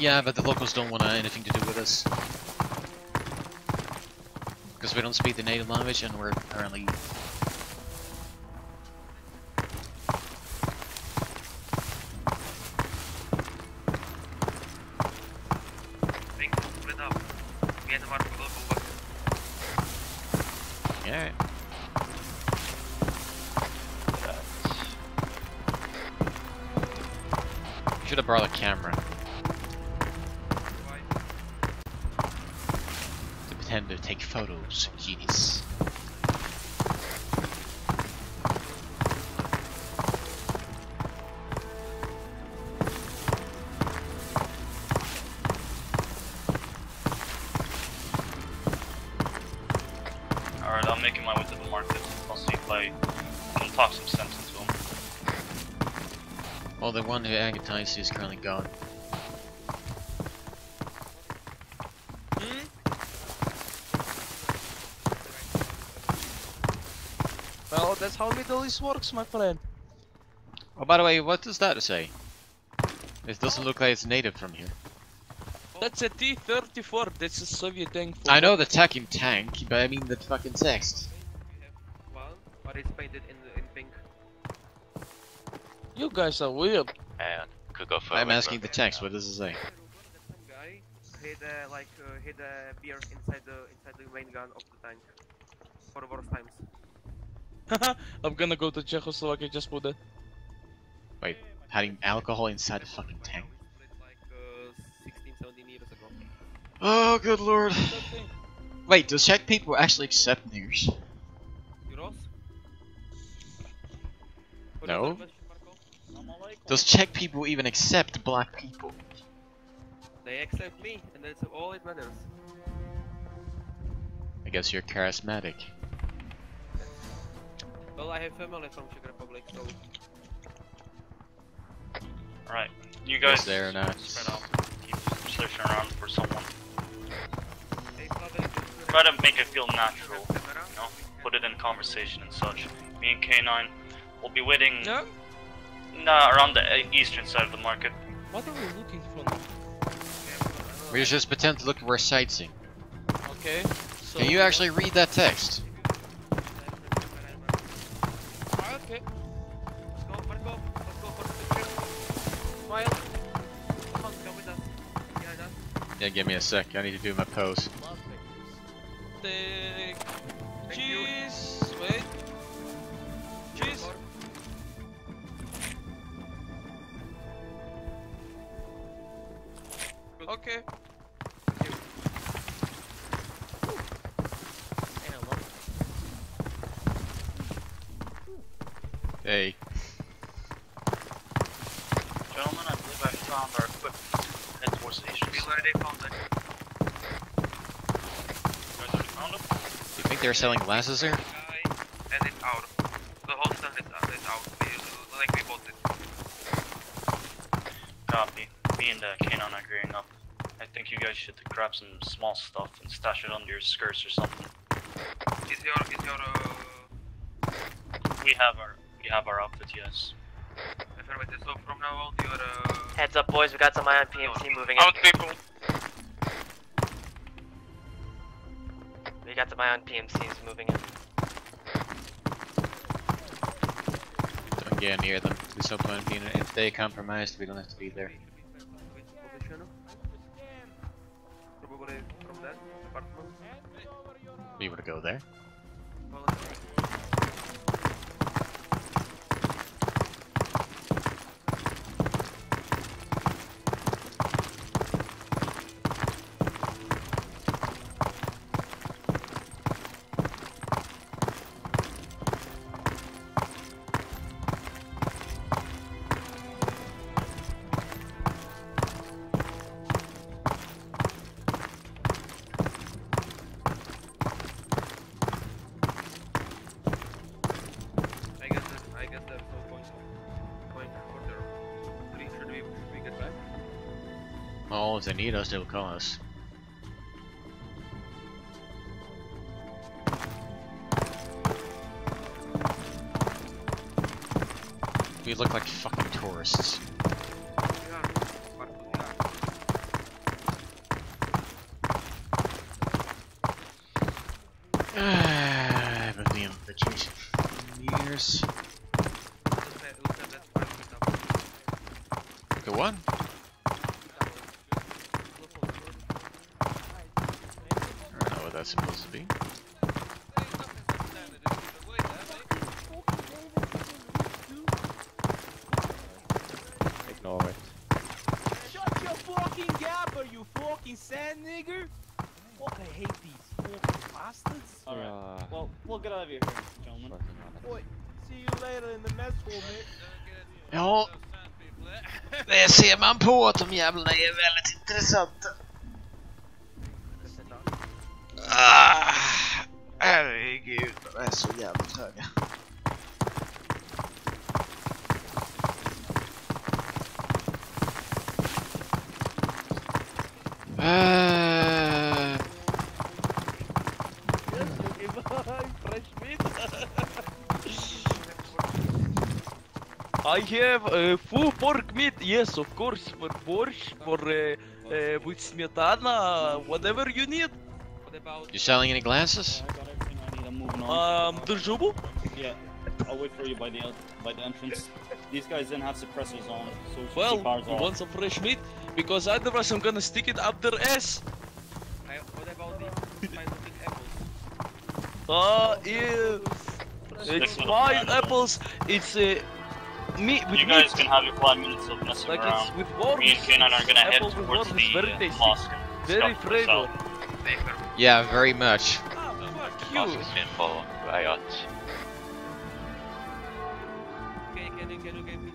Yeah, but the locals don't want anything to do with us. Because we don't speak the native language and we're apparently the one who advertised is currently gone. Hmm? Well that's how Middle East works, my friend. Oh, by the way, what does that say? It doesn't look like it's native from here. That's a T-34. That's a Soviet tank. for I know the attacking tank, but I mean the fucking text. One, but it's painted in in pink. You guys are weird. And could go for I'm a asking the text, what does it say? Guy hid uh, like uh, hid a beer inside the inside the main gun of the tank. For worse times. I'm gonna go to Czechoslovakia just for that. Wait, hiding alcohol inside the fucking tank? Like uh, 16, 17 years ago. Oh, good lord. Wait, does Czech people actually accept niggers? Does Czech people even accept black people? They accept me, and that's all it matters. I guess you're charismatic. Well, I have family from Czech Republic, so Alright, you Yes, guys they're not. spread out. Keep searching around for someone. Try to make it feel natural, you know? Put it in conversation and such. Me and K9 will be waiting nah, around the eastern side of the market. What are we looking for now? We just pretend to look for a sightseeing. Okay. So Can you actually read that text? Ah, Okay. let's go, let's go, let's go for the trip. Smile. Come on, come with us. Behind us. Yeah, give me a sec. I need to do my pose. Take cheese. Okay. Hey. Gentlemen, I believe I found our equipment. Head towards the eastern We side. already found it. You guys already found them? You think they're selling glasses there? And it's out. The whole stand is out. It's out. We, like we bought it. Copy. Me and uh, Kanon are gearing up. I think you guys should grab some small stuff and stash it under your skirts or something. Is your is your uh, We have our we have our outfit, yes. affirmative? So from now on, your uh, Heads up, boys. We got some Ion PMC moving in. Out people. We got some Ion PMCs moving in. Don't get near them. There's no point in being If they compromised, we don't have to be there. Go there. They need us, they'll call us. We look like fucking tourists. Get out of here, gentlemen. Boy, see you later in the mess hall, mate. Ja, det ser man på att de jävlarna är väldigt intressanta. Have uh, full pork meat. Yes, of course, for borscht, for uh, uh, with smetana, whatever you need. You selling any glasses? I'm moving on. Um, Durjubu? Yeah, I'll wait for you by the by the entrance. These guys didn't have suppressors on, so we Well, keep ours you off. want some fresh meat? Because otherwise I'm gonna stick it up their ass. I, what about these fine looking apples? Uh, yeah. It's Stick to the fine plan. apples. It's uh, meat with You guys meat. can have your five minutes of messing Like around. with worms. Me and Kanan are gonna head Apple towards worms, the very uh, tasty. mosque. Very Scout flavor. Yeah, very much. Fuck Mosque you. has been riot. Okay, can you, can you give me.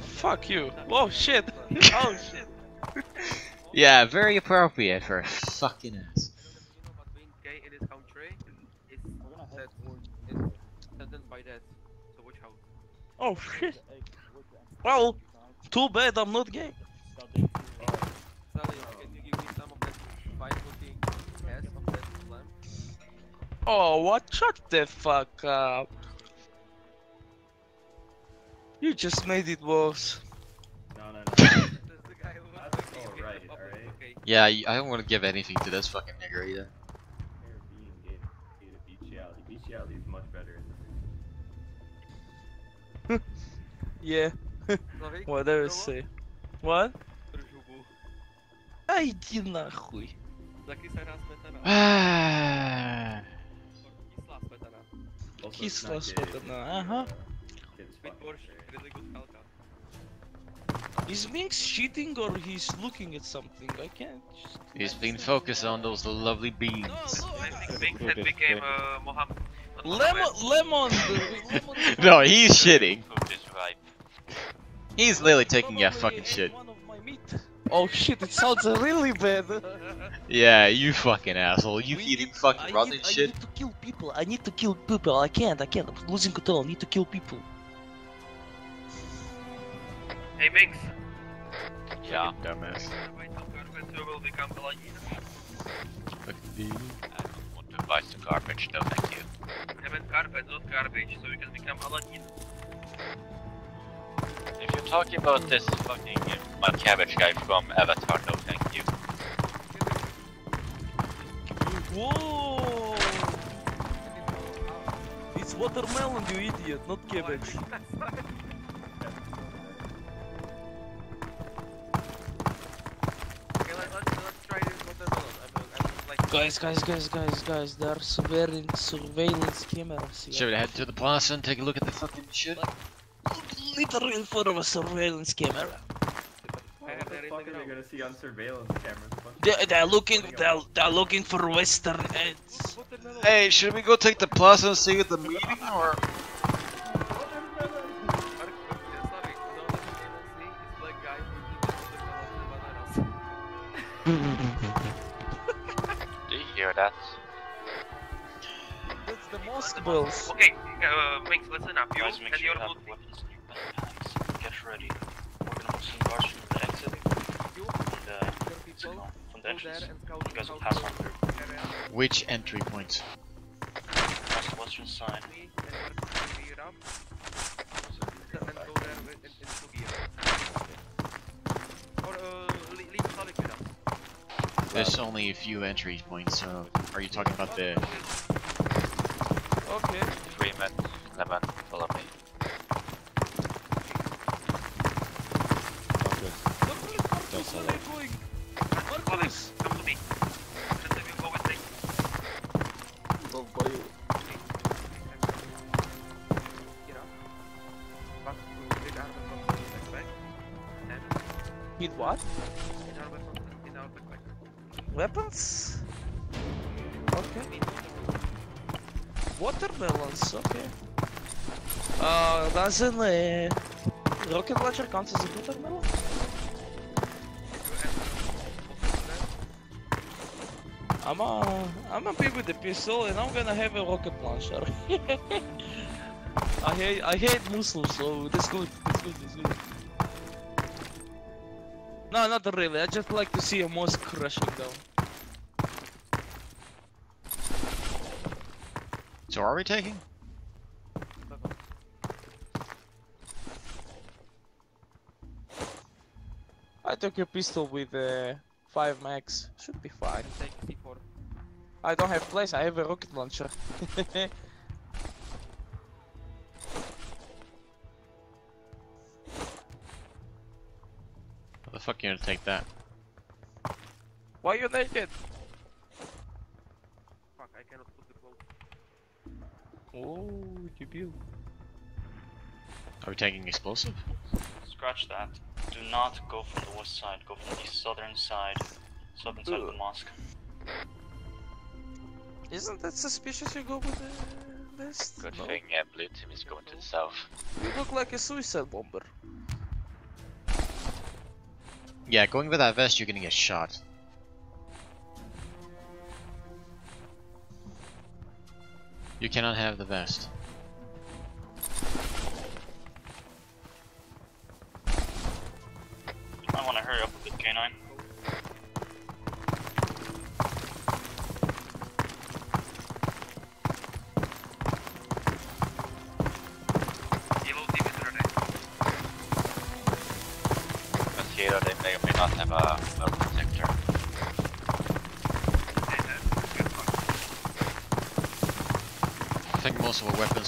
Fuck you. Oh shit. oh shit. Yeah, very appropriate for a fucking ass. Too bad I'm not gay. Sally, can you give me some of that fine looking ass of that lamb? Oh, what? Shut the fuck up. You just made it worse. No, no, no. Yeah, I don't want to give anything to this fucking nigger either. Fair being gay, gay to bestiality. Bestiality is much better in Yeah. Sorry? Whatever Кого? say. What? Ржугу. А иди нахуй. Закисай раз сметана. Ah. Кисла сметана. Also, it's Кисло not gay if сметана, ага. kids With fucking borscht, there. really good halka. Is Minx cheating or he's looking at something? I can't just... He's been focused on those lovely beans. I think Big Head became uh, Mohammed. Lemon, lemon, lemon. No, he's shitting. Food is ripe. He's literally taking a Probably fucking shit. one of my meat. Oh shit, it sounds really bad. Yeah, you fucking asshole. You We eating need- fucking I rotten need, I need to kill people. I need to kill people. I can't. I can't. I'm losing control. I need to kill people. Hey Minx, Yeah. Dumbass. my top carpenter will become Paladin. I don't want to buy some garbage, no thank you. I meant carpet, not garbage, so you can become Aladdin. If you're talking about this fucking my cabbage guy from Avatar, no thank you. Whoa! It's watermelon, you idiot, not cabbage. Okay, let, let's, let's try this watermelon. I will, I will like... Guys, guys, guys, guys, guys, there are surveillance, surveillance cameras here. Should we head to the plaza and take a look at the fucking shit? Literally in front of a surveillance camera. What the fuck are they ground. gonna see on surveillance cameras? Fuck. They're, they're looking, they're, they're looking for western heads. Hey, should we go take the plaza and see at the meeting, or...? Mark, sorry, now that you can see, it's black guy who did the watermelon and bananas. Do you hear that? It's the mosque bells. Okay, uh, Minx, listen up. You Guys, make and sure your you have weapons in your backpacks. Get ready. We're gonna put some guards from the exit You and uh, your no, from the entrance. You guys will pass on the area. Which entry points? Past the western side. Me and Mark will gear up and go there with, in, into gear. Or uh, le- leave Sonic with us. There's only a few entry points, so are you talking about the... Okay. Freeman, Lemon, follow me. Marcus, where are you going? Marcus! Come to me. Let me go with me. Gear up. Back to big armor from the backpack. And Need what? in our weapons in our backpack. Weapons? Okay. Watermelons, okay. Uh, doesn't uh, rocket launcher count as a watermelon? I'm a, I'm a big with the pistol and I'm gonna have a rocket launcher. I hate, I hate Muslims, so that's good, that's good, that's good. No, not really, I just like to see a mosque crashing down. So are we taking? I took a pistol with uh, 5 max. Should be fine. I don't have place, I have a rocket launcher. How the fuck are you gonna take that? Why are you naked? Fuck, I cannot put the clothes. Oh, pew pew. Are we taking explosive? Scratch that. Do not go from the west side. Go from the southern side. Southern side of the mosque. Isn't that suspicious you go with the vest? Good No. thing yeah, blue team is going to the south. You look like a suicide bomber. Yeah, going with that vest, you're gonna get shot. You cannot have the vest.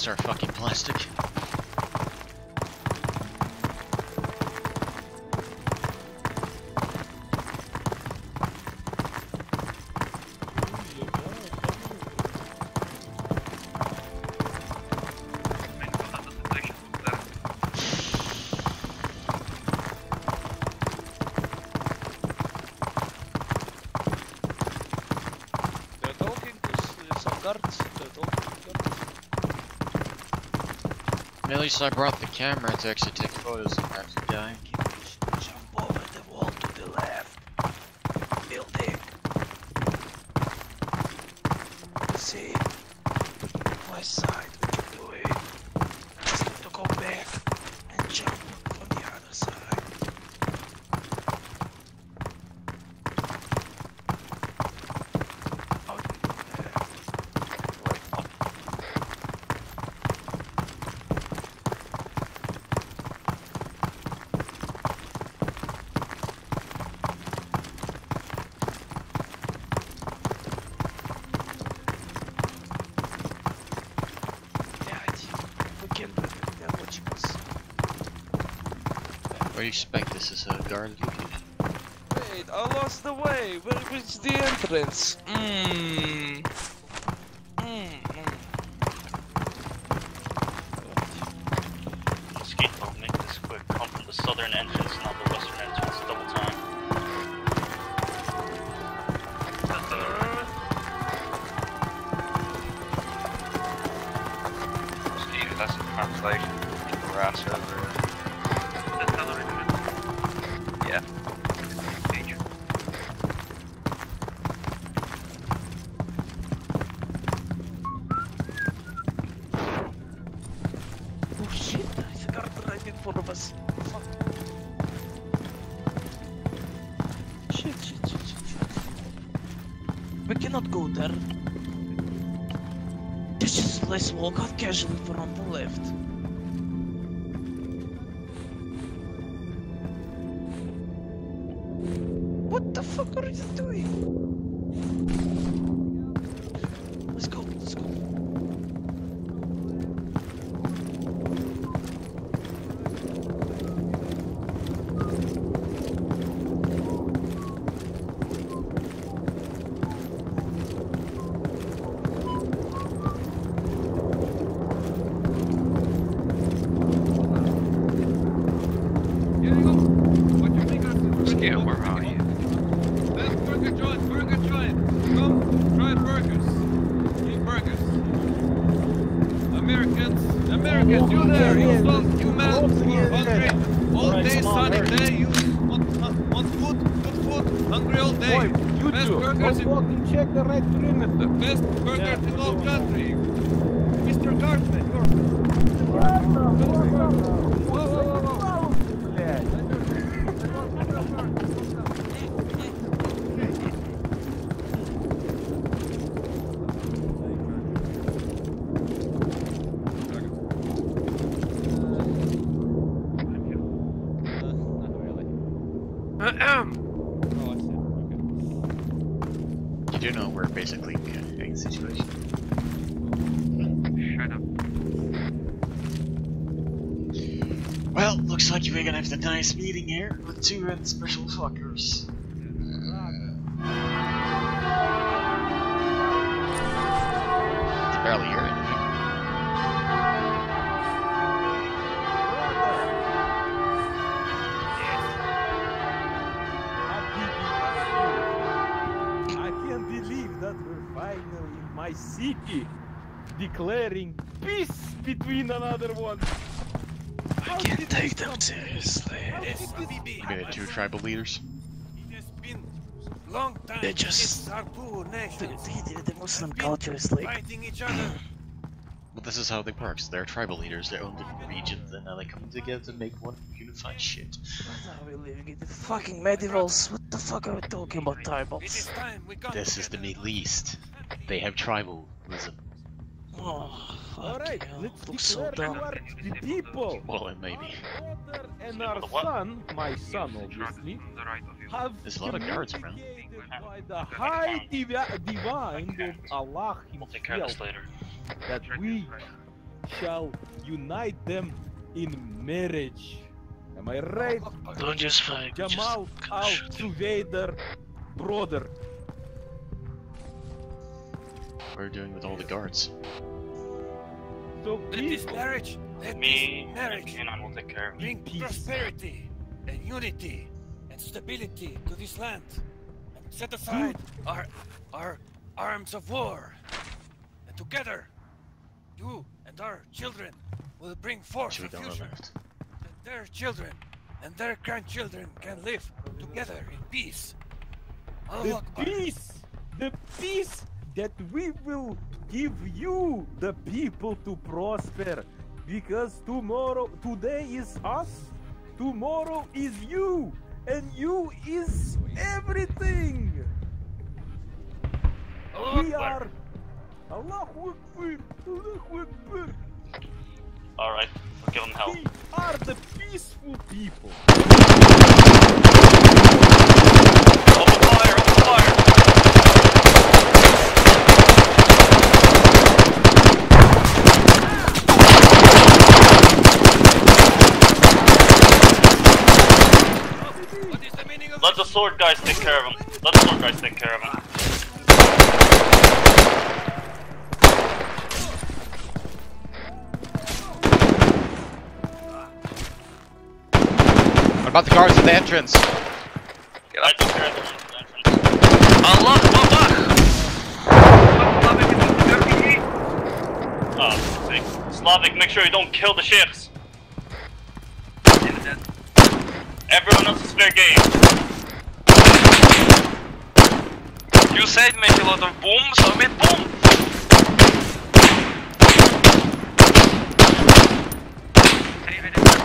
Our fucking least I brought the camera to actually take photos of is the entrance? Walk a nice meeting here with two red special fuckers. Can barely hear anything. I can't believe that we're finally in my city declaring peace between another one. I can't take them seriously. You mean the two tribal leaders? Long time They just- since our two nations The, the Muslim culture is like. fighting each other. Well, this is how they work. They're tribal leaders. They own different regions, and now they come together to make one unified shit. What are we living in the fucking medievals? What the fuck are we talking about tribals? This is the Middle East. They have tribalism. Oh, Alright, let's looks so declare dumb. you are the people. Well, it may be. Daughter and our son, my son obviously, have There's a lot of guards around. communicated by the high divi- divine of Allah We'll take care of this himself later. that we shall unite them in marriage. Am I right? Don't just fight. just Jamal kinda Al shoot. Suvader, brother. What are you doing with all the guards? So Let this marriage, let Me this and marriage Kenan will take care of it. bring prosperity and unity and stability to this land. And set aside our our arms of war. And together, you and our children will bring forth a we go on the future left? that their children and their grandchildren can live together in peace. the Akbar. peace, the peace that we will give you, the people, to prosper. Because tomorrow, today is us, tomorrow is you, and you is everything. Allah We are. Allahu Akbar, Allahu Akbar. Alright, we'll give them help. We are the peaceful people. Open fire, open fire! What is the meaning of Let the sword guys take care of him. Let the sword guys take care of him. What about the guards at the entrance? I took care of the entrance. Allah Oh, for fuck's sake. Slavic, make sure you don't kill the sheikhs. Everyone else is fair game. You said make a lot of boom, so make boom.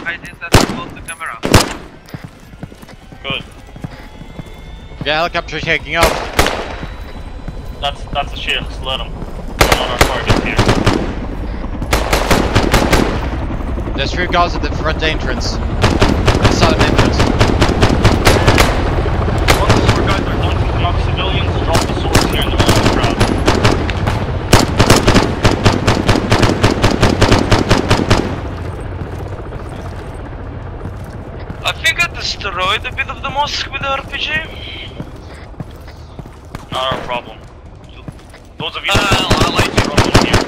I did that to close the camera. Good. Yeah, helicopter taking off. That's that's the sheikhs. Let them. They're not our target here. There's three guards at the front entrance. The southern entrance. Once the sword guys are done kicking off civilians, drop the swords here in the middle of the crowd. I think I destroyed a bit of the mosque with the RPG. Not our problem. Those of you Uh, I like you problem here.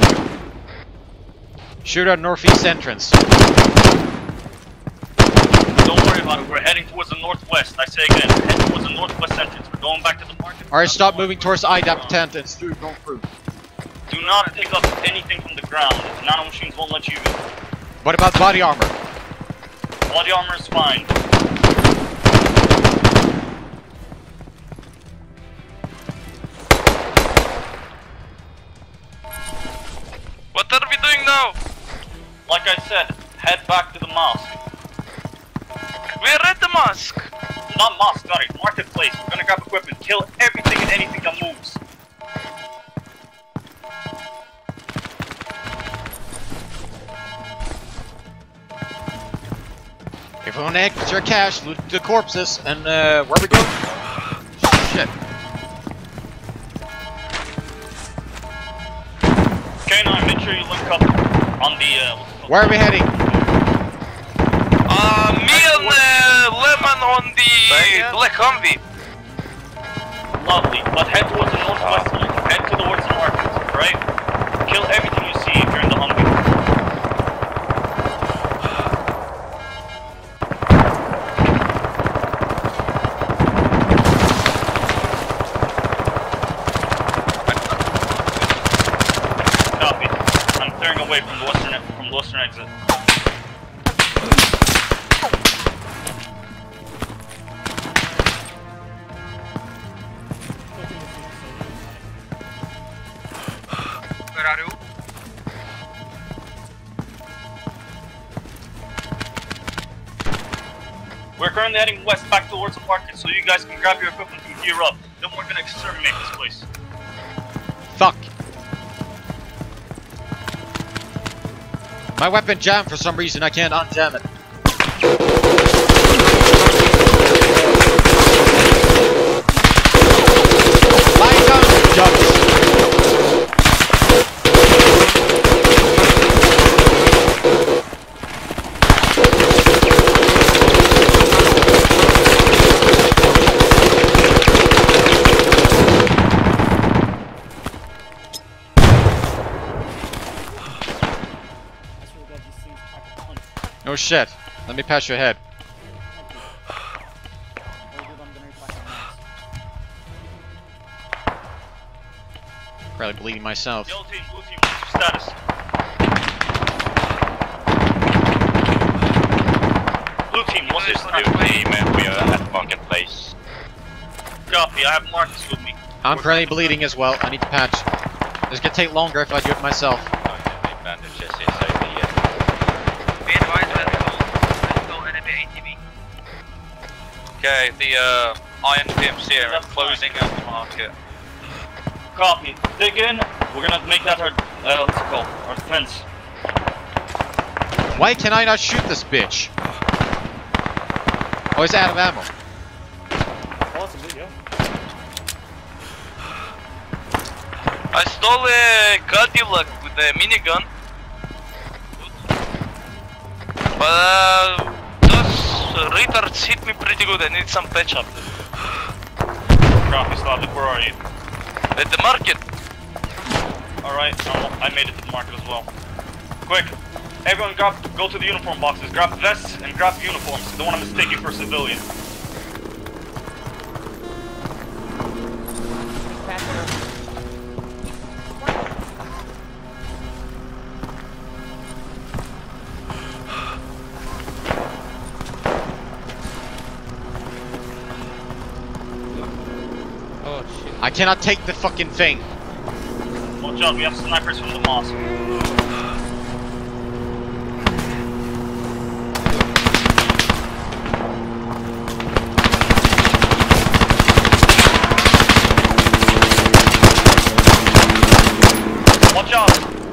Shoot at northeast entrance. Don't worry about it. We're heading towards the northwest. I say again, we're heading towards the northwest entrance. We're going back to the market. Alright, stop moving towards IDAP tent and Stu go through. Do not pick up anything from the ground. Nano machines won't let you. What about body armor? Body armor is fine. What are we doing now? Like I said, head back to the mosque. We're at the mosque. Not mosque, sorry, marketplace. We're gonna grab equipment, kill everything and anything that moves. If we want to cash, loot the corpses, and uh, where we go? Shit. K9, make sure you link up on the. Uh, what's it called? Where are we heading? Uh, me and uh, Lemon on the Black Humvee. Lovely, but head towards the northwest line. Head towards the market, right? Kill everything Where are you? We're currently heading west back towards the market, so you guys can grab your equipment and gear up. Then we're gonna exterminate this place. My weapon jammed for some reason. I can't unjam it. Shit. Let me pass your head. Probably bleeding myself. Blue team, what's your status? Blue team, what's your team and we are at marketplace. Copy, I have Marcus with me. I'm currently bleeding as well. I need to patch. This gonna take longer if I do it myself. Okay, the uh, Ion PMC are closing out the market. Copy. Dig in. We're gonna make that our, uh, what's it called? Our defense. Why can I not shoot this bitch? Oh, he's out of ammo. Possibly, yeah. I stole a Cadillac with a minigun. But uh, those retards hit me pretty good. I need some patch up. Copy, Slavic, where are you? At the market. Alright, I made it to the market as well. Quick, everyone grab, go to the uniform boxes, grab vests and grab uniforms. Don't want to mistake you for a I cannot take the fucking thing. Watch out, we have snipers from the mosque. Watch out!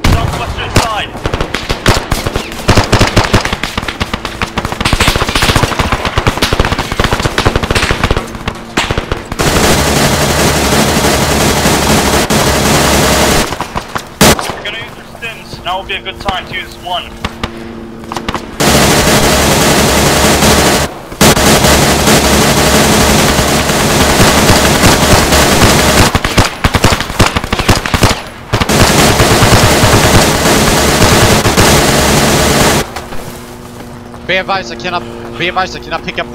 Southwestern side! You're gonna use your stims. Now would be a good time to use one. Be advised, I cannot. Be advised, I cannot pick up.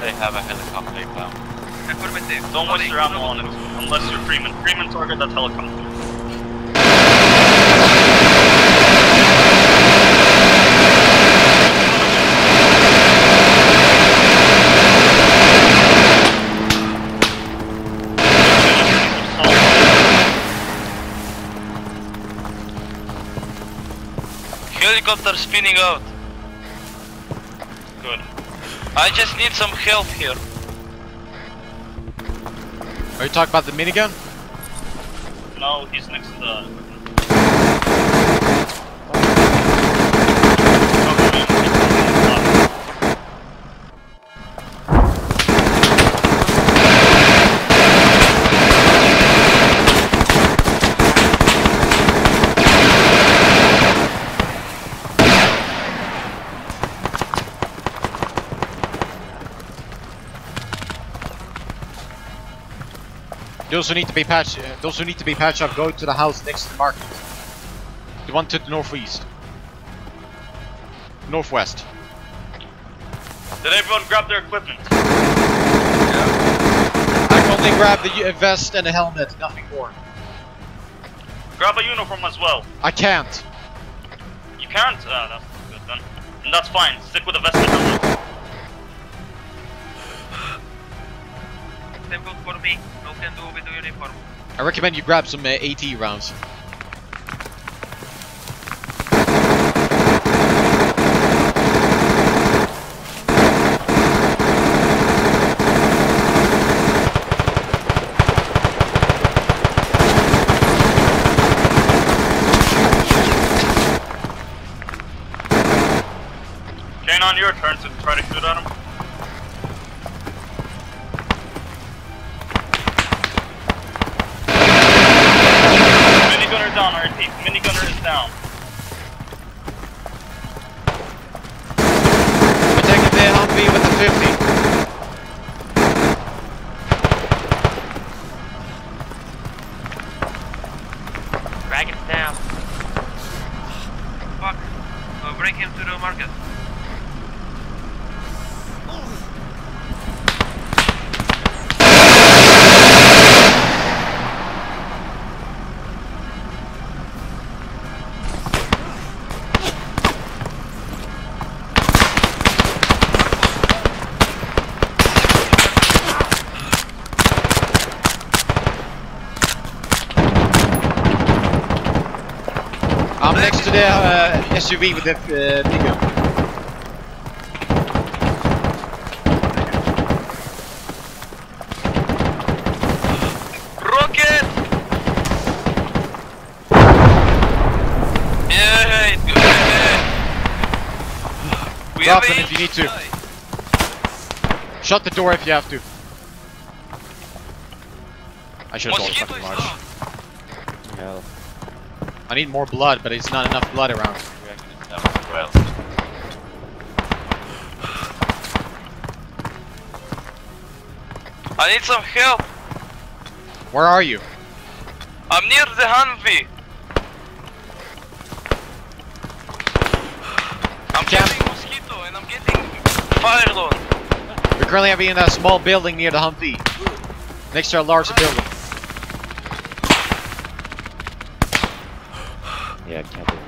They have a helicopter bound. Don't waste your ammo on it, unless you're Freeman. Freeman target that helicopter. Helicopter spinning out. Good. I just need some help here. Are you talking about the minigun? Those who need to be patched, uh, those who need to be patched up, go to the house next to the market. The one to the northeast. Northwest. Did everyone grab their equipment? I can only grab the vest and the helmet, nothing more. Grab a uniform as well. I can't. You can't? Uh, that's good then. And that's fine. Stick with the vest and helmet. For me. No can do with the uniform. I recommend you grab some uh, AT rounds. SUV with the uh, minigun. Rocket! Yeah, it's good. Drop them if you need to. Shut the door if you have to. I should have told fucking large. Hell. I need more blood, but it's not enough blood around. Well, I need some help. Where are you? I'm near the Humvee. I'm getting mosquito and I'm getting fired on. We're currently having a small building near the Humvee. Next to a larger building. Yeah, I can't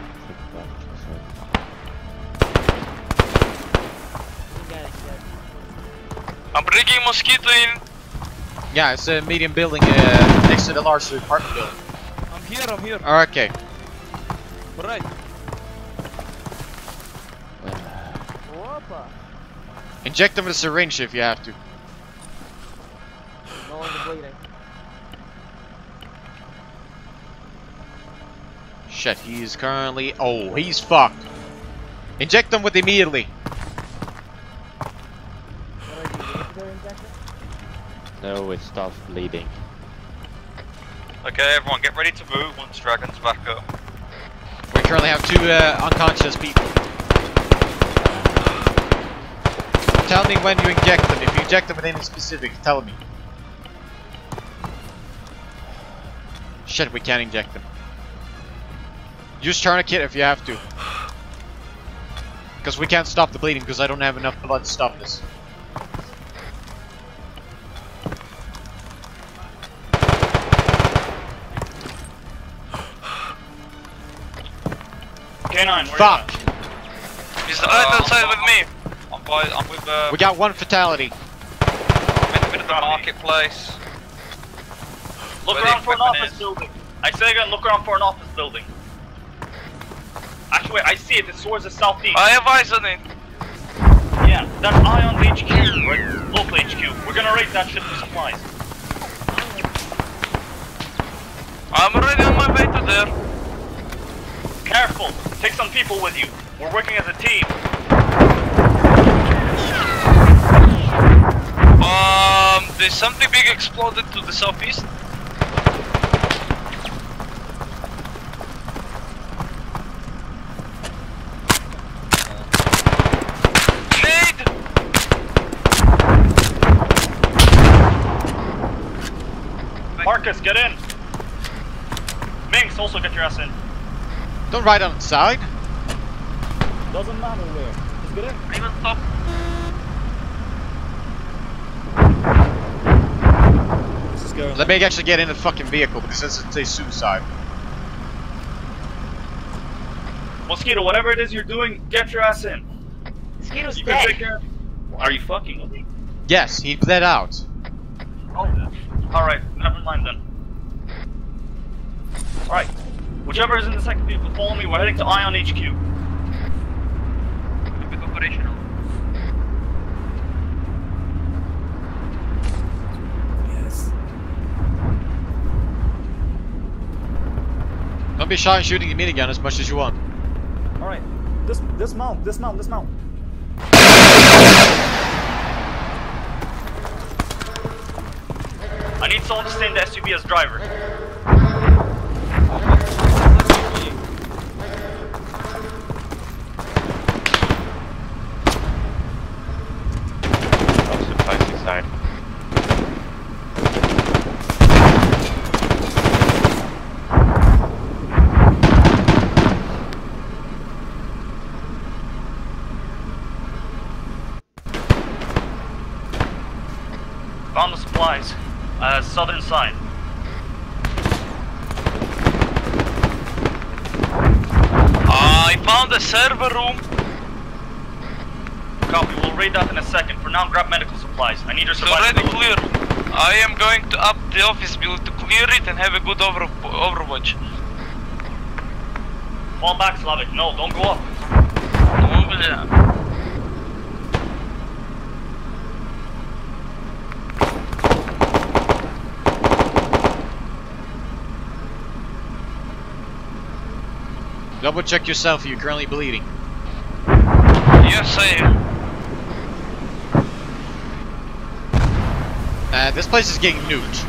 Ricky Mosquito in. Yeah, it's a medium building uh, next to the large apartment building. I'm here, I'm here. Oh, okay. Right. Inject them with a syringe if you have to. No one's bleeding. Eh? Shit, he's currently... Oh, he's fucked. Inject them with immediately. No, it stops bleeding. okay, everyone, get ready to move once Dragon's back up. We currently have two uh, unconscious people. Tell me when you inject them. If you inject them with any specific, tell me. Shit, we can't inject them. Use tourniquet if you have to. Because we can't stop the bleeding because I don't have enough blood to stop this. K9, where Fuck! He's right outside with me. I'm, by, I'm with uh, We got one fatality. I'm in the middle of the marketplace. Look Where around for an office is. building. I say again, look around for an office building. Actually, I see it. It's towards the southeast. I have eyes on it. Yeah, that's Ion HQ, right? Local HQ. We're gonna raid that shit for supplies. I'm already on my way to there. Careful. Take some people with you. We're working as a team. Um, there's something big exploded to the southeast. Marcus, get in! Minx, also get your ass in. Don't ride on the side. Doesn't matter where. Just get in. Even stop. This is going. Let me actually get in the fucking vehicle because this is a suicide. Mosquito, whatever it is you're doing, get your ass in. Mosquito's You dead. care of Are you fucking with me? Yes, he bled out. Oh, alright, never mind then. Alright, whichever is in the second vehicle, follow me. We're heading to Ion HQ. Operational. Yes. Don't be shy in shooting the minigun as much as you want. All right. This, this mount, this dismount. Dismount. Dismount. I need someone to stay in the SUV as driver. Supplies. Found the supplies. Uh, southern side. I found a server room. Copy, we'll raid that in a second. For now, grab medical supplies. I need your It's survival. already clear. I am going to up the office building to clear it and have a good over overwatch. Fall back, Slavic. No, don't go up. Yeah. Double check yourself. You're currently bleeding. Yes, I am. Uh, this place is getting nuked.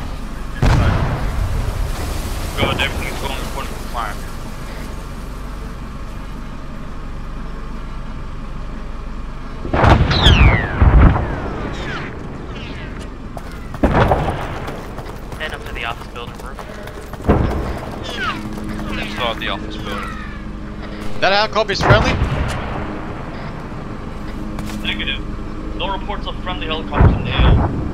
Good, everything's going according to plan. Head up to the office building roof. Start the office building. That helicopter is friendly? Negative. No reports of friendly helicopters in the AO.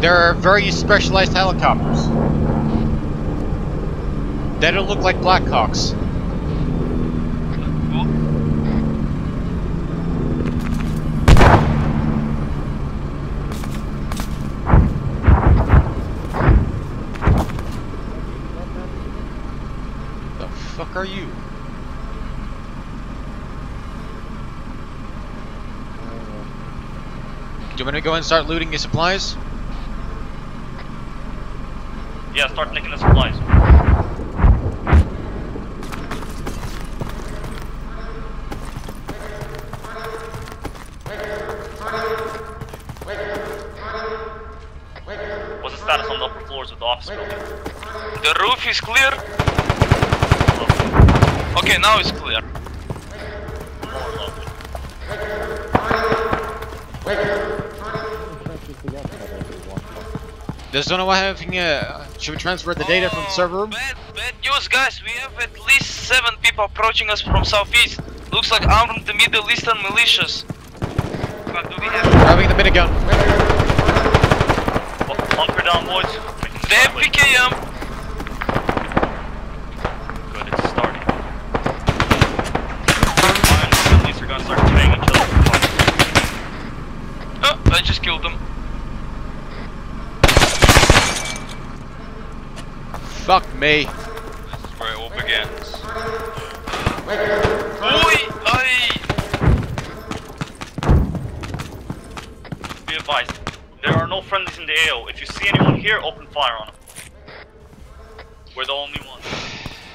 There are very specialized helicopters. They don't look like Blackhawks. The fuck are you? Do you want to go and start looting your supplies? Yeah, start nicking the supplies. What's the status on the upper floors of the office building? The roof is clear. Okay, now it's clear. Does don't know what having uh should we transfer the data from the server room? Bad, bad news, guys. We have at least seven people approaching us from southeast. Looks like armed the Middle Eastern militias. What do we have? Grabbing the minigun. Bunker down, boys. They have PKM. Good, it's starting. Fine, at least we're gonna start tearing each other apart. Oh, I just killed them. Fuck me. This is where it all begins. Oi, I. Be advised, there are no friendlies in the AO. If you see anyone here, open fire on them. We're the only ones.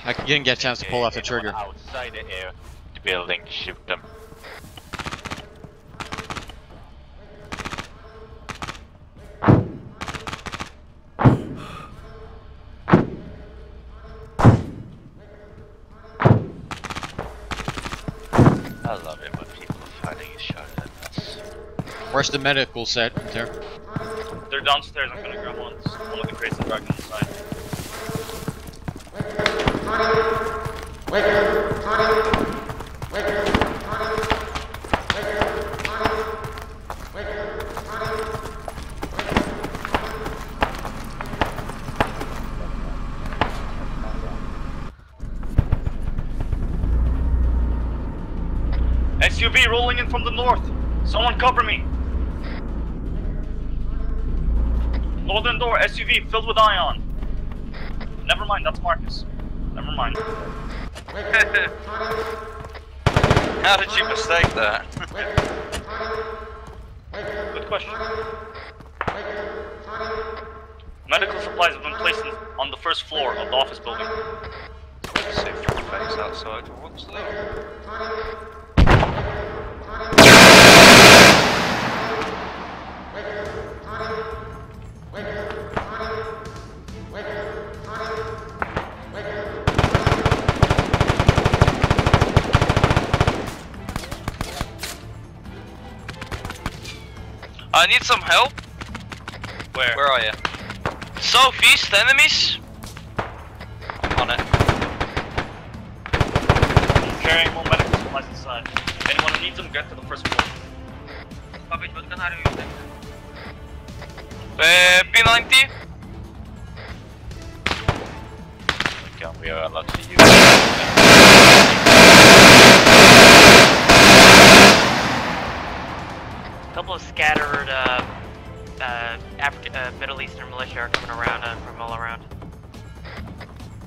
I didn't get a chance to pull off the trigger. Outside the air, the building, the medical set there? They're downstairs. I'm gonna grab one, one of the crates and drag them inside. SUV rolling in from the north. Someone cover me. SUV filled with ion. Never mind, that's Marcus. Never mind. How did you mistake that? Good question. Medical supplies have been placed on the first floor of the office building. See if outside. What's that? I need some help. Where? Where are you? Southeast enemies. On it. I'm carrying more medical supplies inside. Anyone who needs them, get to the first floor. Uh, P90. Can we are allowed to use couple of scattered uh, uh, African, uh, Middle Eastern militia are coming around uh, from all around.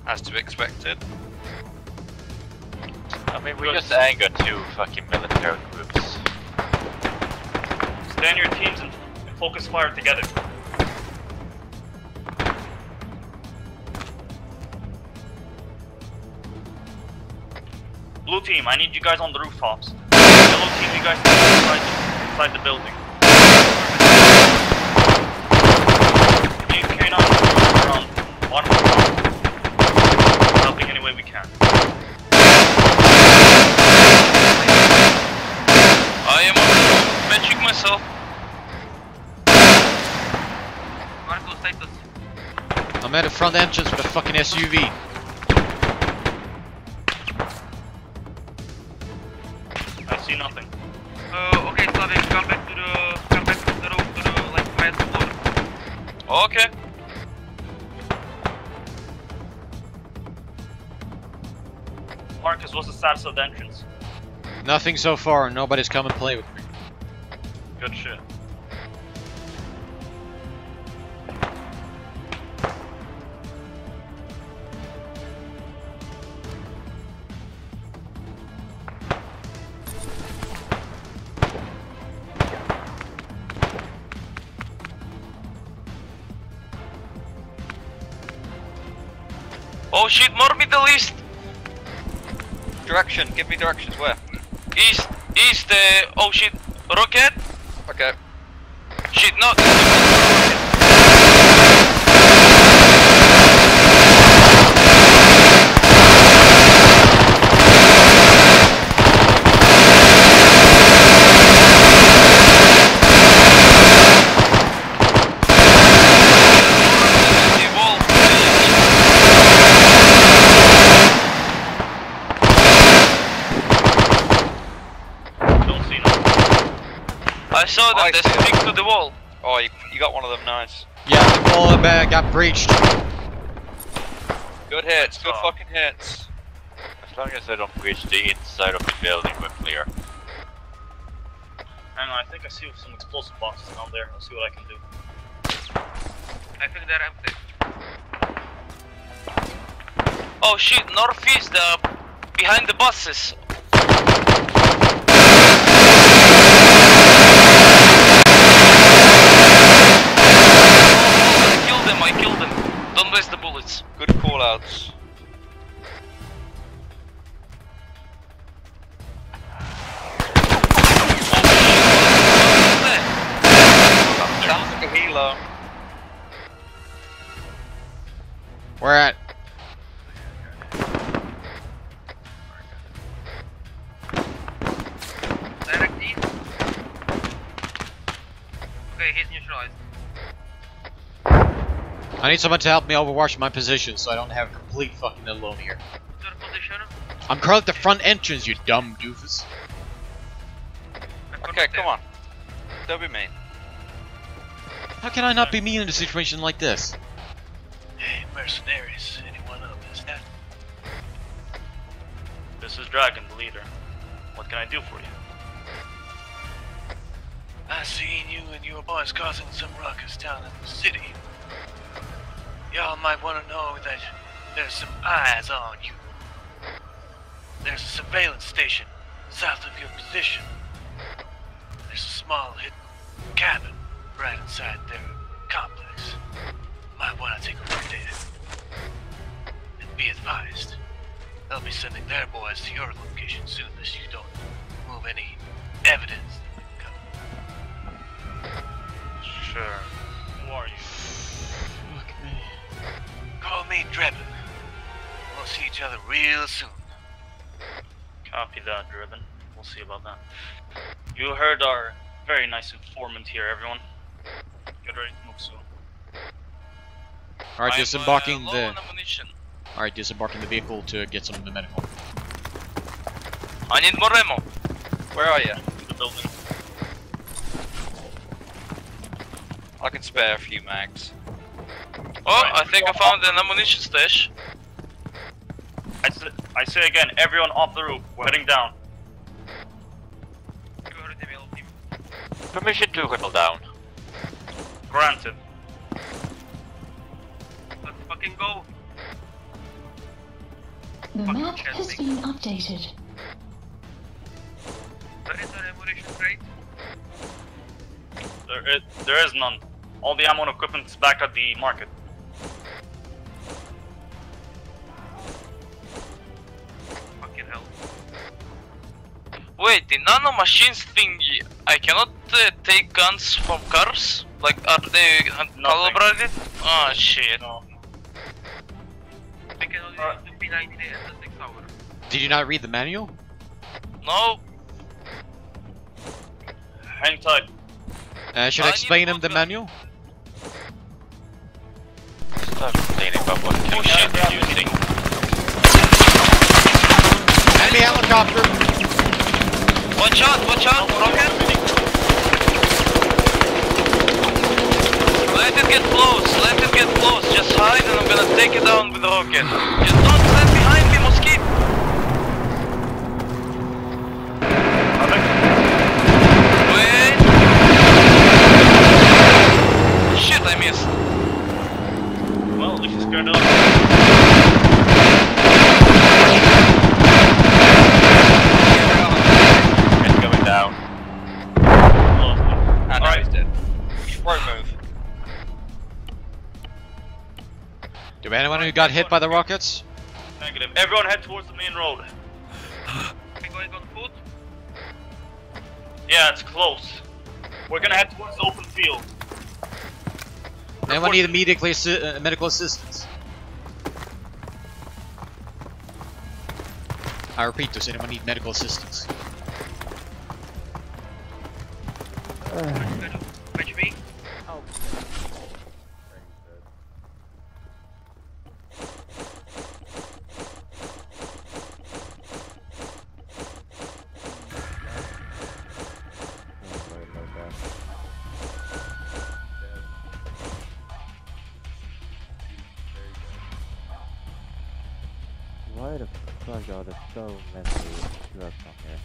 As to be expected. I mean, we just anger two fucking military groups. Stand your teams and focus fire together. Blue team, I need you guys on the rooftops. Yellow team, you guys stay inside, inside the building. Me K9 are around bottom of the top. Helping any way we can. I am matching myself. Marco status. I'm at the front entrance with a fucking SUV. Of entrance? Nothing so far, nobody's come and play with me. Good shit. Direction, give me directions where? East, east, uh, oh shit, rocket. Okay. Shit, no. Don't see nothing. I saw them, they stick to the wall. Oh, you, you got one of them, nice. Yeah, the wall uh, got breached. Good hits, good Oh. fucking hits. As long as I don't breach the inside of the building, we're clear. Hang on, I think I see some explosive boxes down there. I'll see what I can do. I think they're empty. Oh shit, northeast, uh, behind the buses. I killed them, I killed them. Don't waste the bullets. Good call outs. Sounds like a. Where at? I need someone to help me overwatch my position so I don't have complete fucking alone here. I'm currently at the front entrance, you dumb doofus. Okay, come on. Don't be mean. How can I not be mean in a situation like this? Hey, mercenaries, anyone up is that? This is Dragon, the leader. What can I do for you? I seen you and your boys causing some ruckus down in the city. Y'all might want to know that there's some eyes on you. There's a surveillance station south of your position. There's a small hidden cabin right inside their complex. Might want to take a look it. And be advised, they'll be sending their boys to your location soon as you don't move any evidence. Sure. Who are you? Call me Drebin. We'll see each other real soon. Copy that, Drebin. We'll see about that. You heard our very nice informant here, everyone. Get ready to move soon. Alright, I'm, disembarking uh, the. on ammunition. Alright, disembarking the vehicle to get some of the medical. I need more ammo. Where are you? In The building. I can spare a few mags. Oh, I think I found an ammunition stash. I say, I say again, everyone off the roof. We're heading down. Permission to whittle down. Granted. Let's fucking go. The map has been updated. Where is our ammunition crate? There is, there is none. All the ammo and equipment is back at the market. Fucking hell. Wait, the nano machines thingy. I cannot uh, take guns from cars. Like, are they uh, calibrated? Oh shit. We can only use the P90 and the 6 hour. Did you not read the manual? No. Hang tight. Uh, should I explain him the manual? Start complaining about what killing shit you're using. Enemy helicopter! Watch out, watch out, rocket! Let it get close, let it get close. Just hide and I'm gonna take it down with the rocket. Just don't behind me, Well, at least you scared it off. It's going down. And now he's dead. Won't move. Do we have anyone who got hit by the rockets? Negative. Everyone head towards the main road. We going on foot? Yeah, it's close. We're gonna head towards the open field. Anyone need immediately assi- uh, medical assistance? I repeat, does anyone need medical assistance? Uh. Fetch me. So many trucks on here?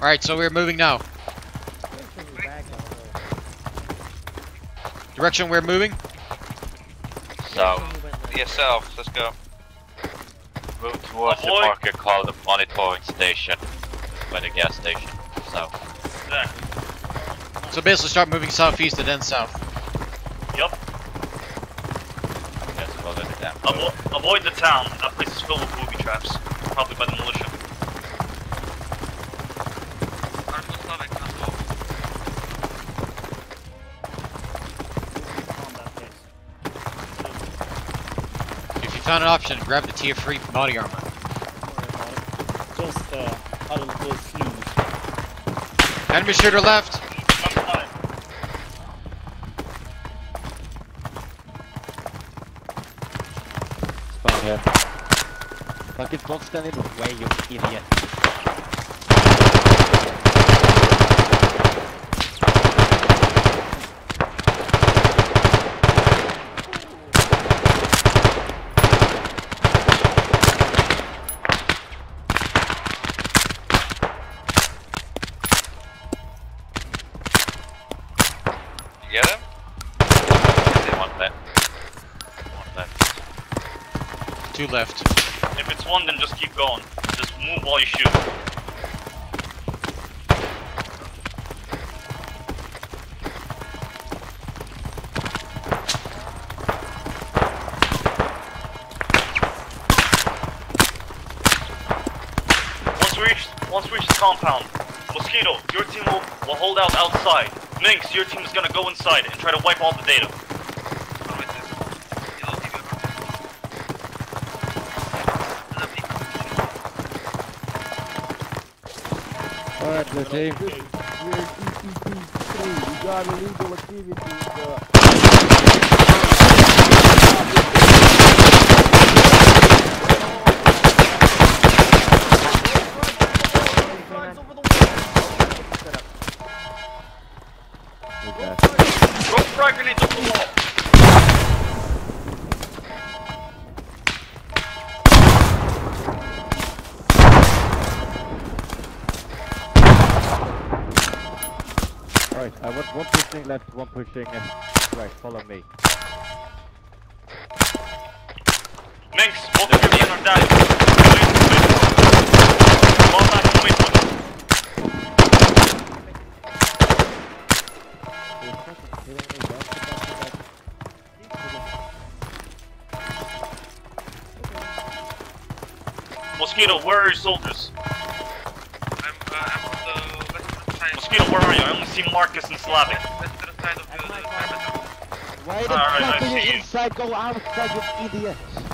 Alright, so we're moving now. Direction we're moving? So, yourself, let's go. Move towards the Ahoy. marker called the monitoring station. By the gas station. So, Exactly. So basically start moving southeast and then south. Yup. yes, well, let it down. Avo- avoid the town. That place is filled with booby traps. Probably by the militia. Armoslavek, let's go. If you found an option, grab the tier 3 body armor. Just uh, a little fuse. Enemy shooter left. Fucking don't stand in the way, you idiot. You get him? One left. One left. Two left. If one, then just keep going. Just move while you shoot. Once we reach, once we reach the compound, Mosquito, your team will, will hold out outside. Minx, your team is gonna go inside and try to wipe all Mosquito, where are your soldiers? Mosquito, where are you? I only see Marcus and Slavic. Why the Alright, fuck I are you inside? Go outside, you idiot!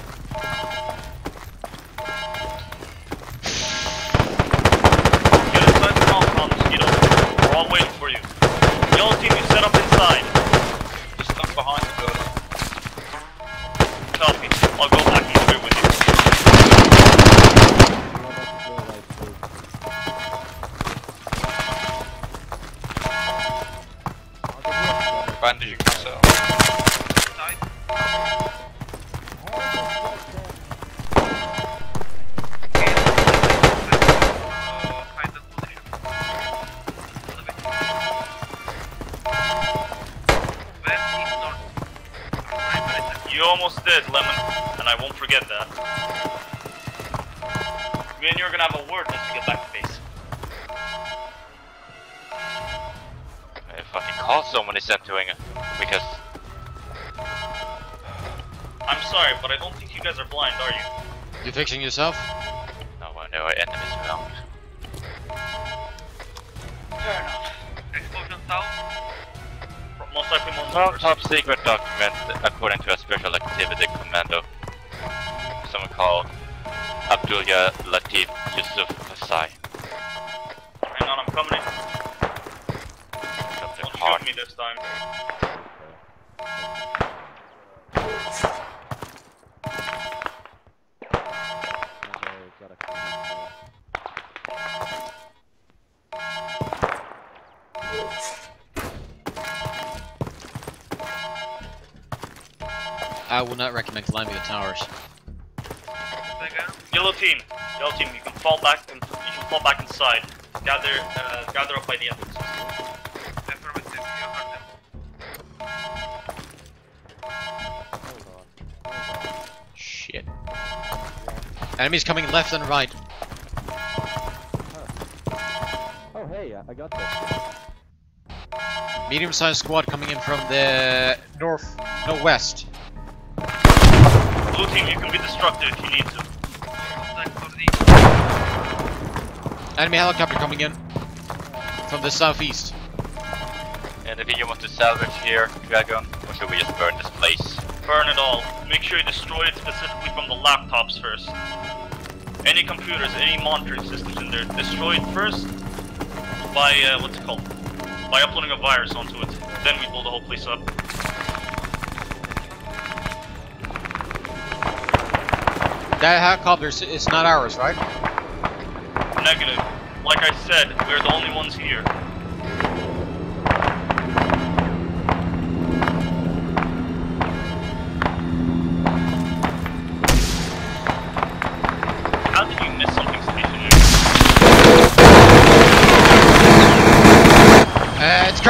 You yourself? no one know our enemies around. Fair enough. Explosion south? Most likely more Top, top secret document according to a special activity commando. Someone called Abdullah Latif Yusuf Kasai. Hang on, I'm coming in. Don't Hart. shoot me this time. I will not recommend climbing the towers. Yellow team, yellow team, you can fall back and you can fall back inside. Gather, uh, gather up by the entrance. Enemies coming left and right. Oh, oh hey, I got this. Medium-sized squad coming in from the north, no west. Blue team, you can be destructive if you need to. Enemy helicopter coming in from the southeast. And if you want to salvage here, Dragon, or should we just burn this place? Burn it all. Make sure you destroy it specifically from the laptops first. Any computers, any monitoring systems in there, destroy it first. by uh, what's it called? By uploading a virus onto it. Then we blow the whole place up. That helicopter is- not ours, right? Negative. Like I said, we're the only ones here.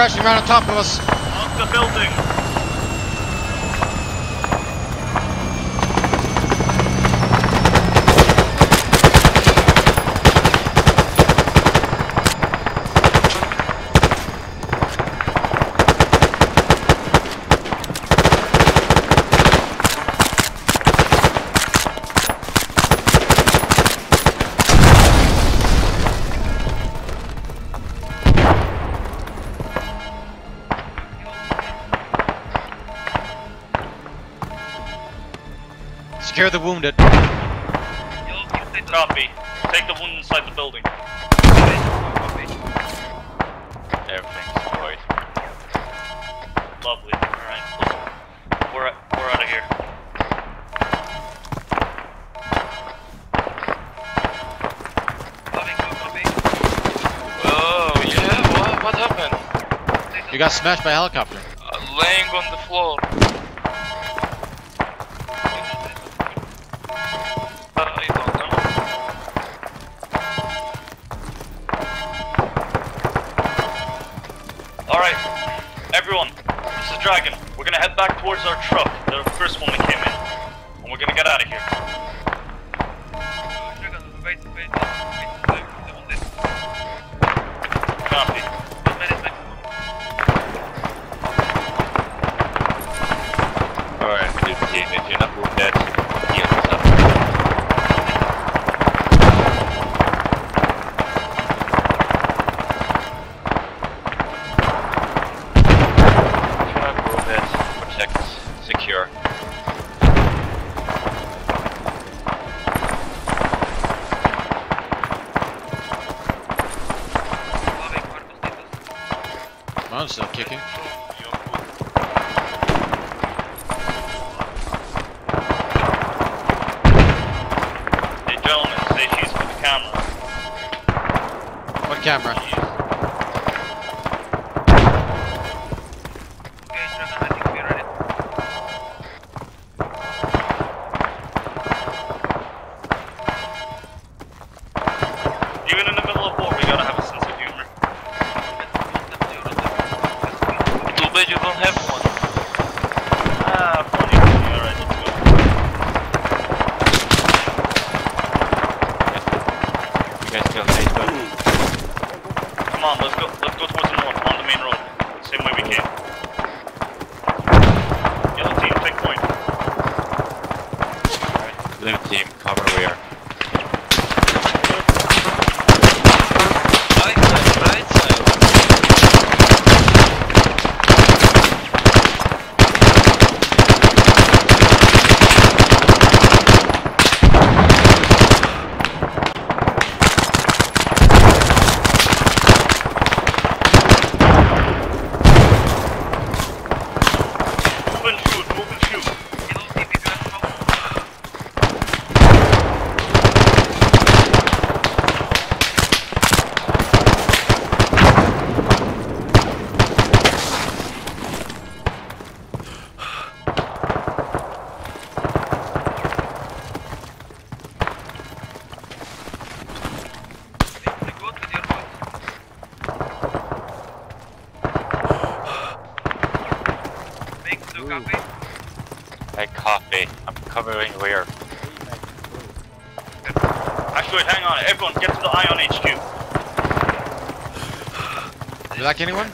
Crashing right on top of us. Off the building! The wounded. Copy. Take the wound inside the building. Everything's destroyed. Lovely. Alright. We're, we're out of here. Oh, yeah? What, what happened? You got smashed by a helicopter. Uh, laying on the floor. Anyone?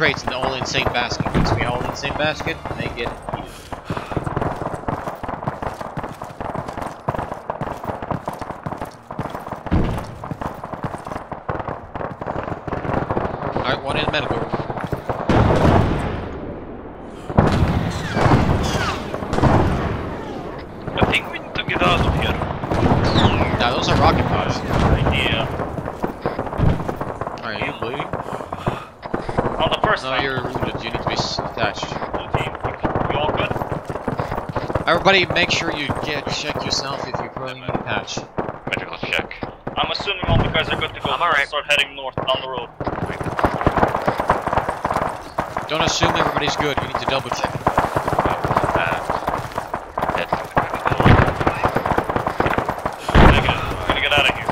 Crates and all in the same basket. Once we all in the same basket, they get heated. Alright, one in the medical room. I think we need to get out of here. Nah, those are rocket pods. Yeah. Alright, you bleeding? On the first No, time. you're wounded. You need to be s- attached. You all good? Everybody, make sure you get check yourself if you probably need a patch. Medical check. I'm assuming all the guys are good to go. I'm alright. Start heading north down the road. Don't assume everybody's good. You need to double check. Negative. We're gonna get out of here.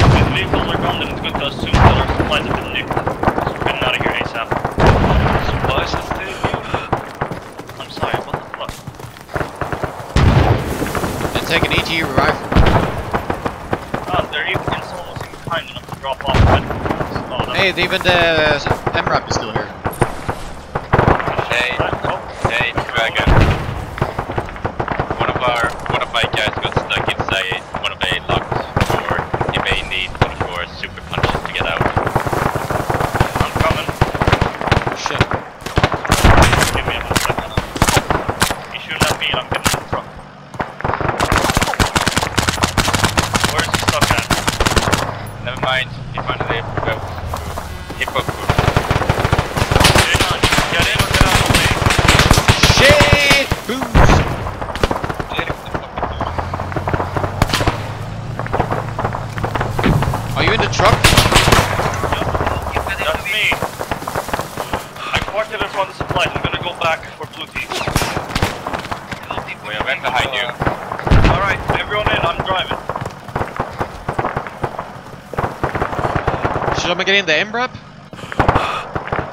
If these vehicles are gone, then it's good to assume that our supplies have been nicked. So we're getting out of here ASAP. Supplies have been I'm sorry, what the fuck? And take an ET rifle. Ah, they're even it's almost even kind enough to drop off medical supplies. Oh, that's Hey, even the uh, MRAP is still here. Hey, hey, Dragon. One of our, one of my guys got stuck inside one of the locked door. You may need one of your super punches to get out. I'm coming. Shit. Give me a second. You shooting at me and I'm getting in the truck. Where's he stuck at? Never mind, he finally well, hippo Get in, get in or get out of the way. Shit! Booms! Are you in the truck? That's me. I parked it in front of the supplies. I'm gonna go back for blue team. We are right behind you. Alright, everyone in, I'm driving. Should I get in the MRAP?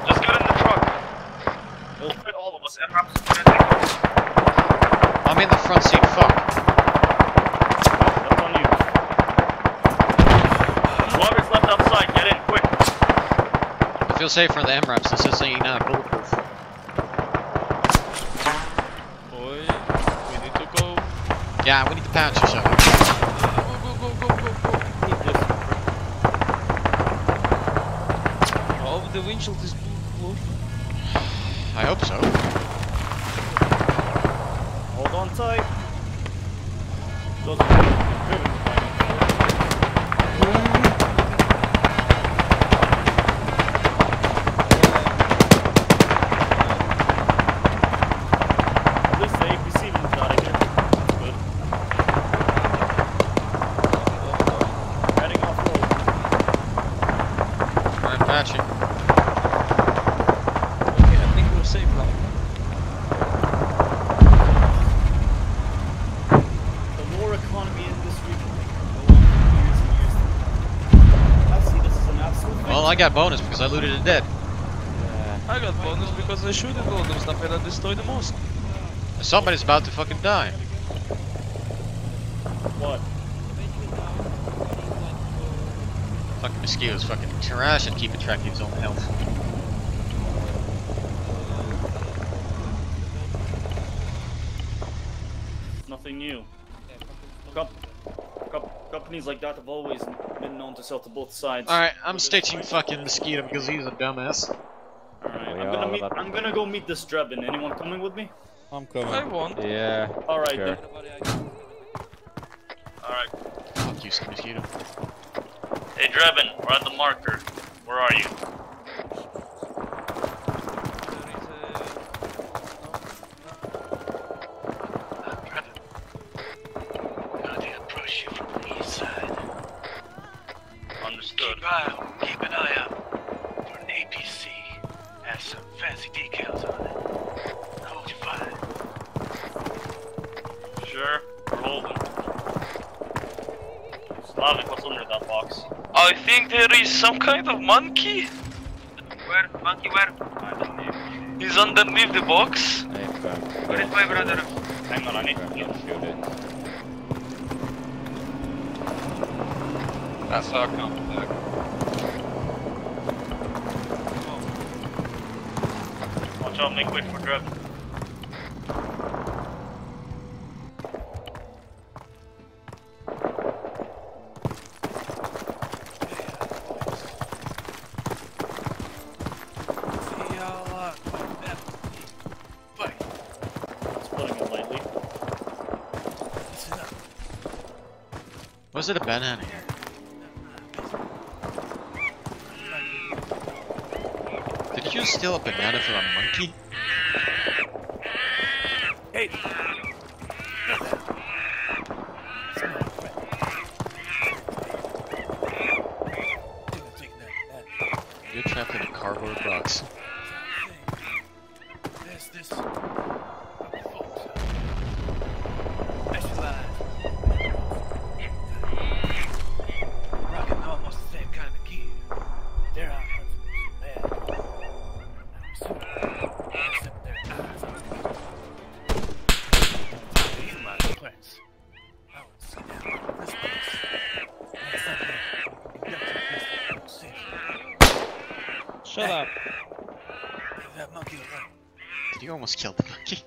Just get in the truck. We'll fit all of us. MRAP's I'm in the front seat. Fuck. That's on you. Whoever's left outside, get in quick. I feel safer in the MRAP since this ain't uh, bulletproof. Boy, we need to go. Yeah, we need to patch or something. I got bonus because I looted it dead. I got bonus because I shoot at all them stuff and I destroy the mosque. Somebody's about to fucking die. What? Fucking mosquitoes fucking trash and keeping track of his own health. Nothing new. Com- com- companies like that have always been to both sides. Alright, I'm stitching fucking mosquito because he's a dumbass. Alright, I'm gonna meet. I'm gonna go meet this Drebin. Anyone coming with me? I'm coming. I won. Yeah. All right. sure. monkey? Where? Monkey where? He's underneath the box. Where is my brother? Hang on, I need to it. That's our counter Watch out, make way for drugs. Is it a banana? Did you steal a banana from a monkey? umas que ela aqui.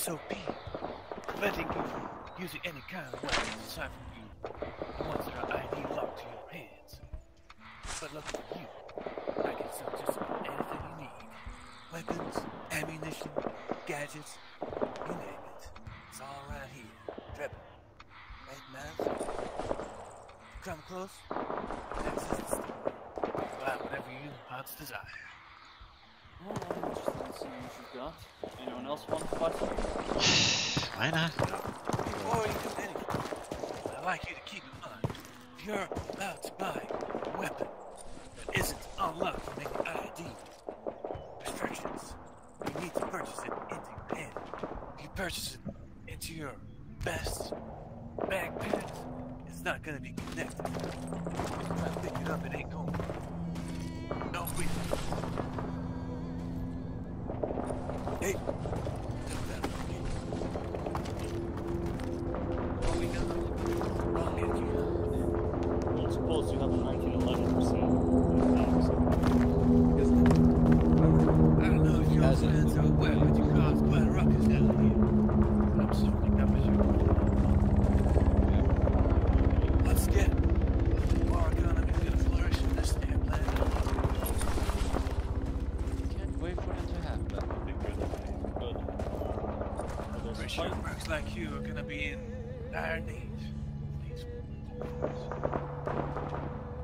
SOB, preventing you from using any kind of weapons aside from It's not gonna be connected. Our knees.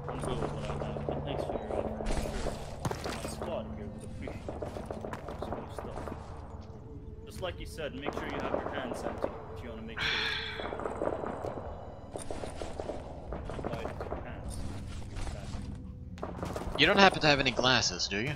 I'm good with what I have, And thanks for your offer. My squad here would appreciate some new stuff. Just like you said, make sure you have your hands empty if you want to make sure. You don't happen to have any glasses, do you?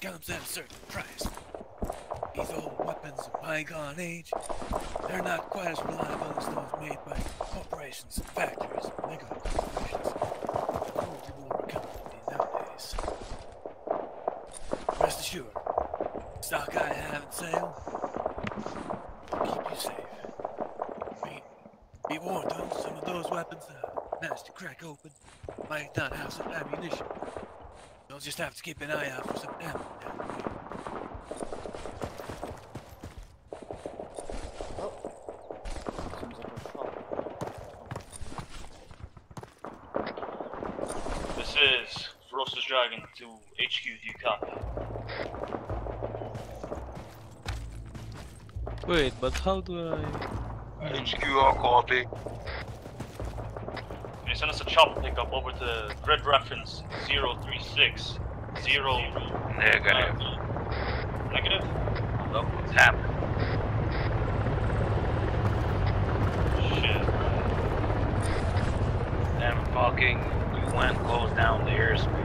Comes at a certain price. These old weapons of bygone age, they're not quite as reliable as those made by corporations and factories and mega corporations. Cold War company nowadays. Rest assured, stock I have in sale will keep you safe weapons uh, managed to crack open might not have some ammunition. You'll just have to keep an eye out for some ammo down the. Seems like a shop. This is Ferocious Dragon to HQ. Do you copy? Wait, but how do I... HQ, all copy. You send us a chopper pickup over to Red Reference 036 0 Negative. Negative? Look what's happening. Shit. Them fucking UN closed down the airspace.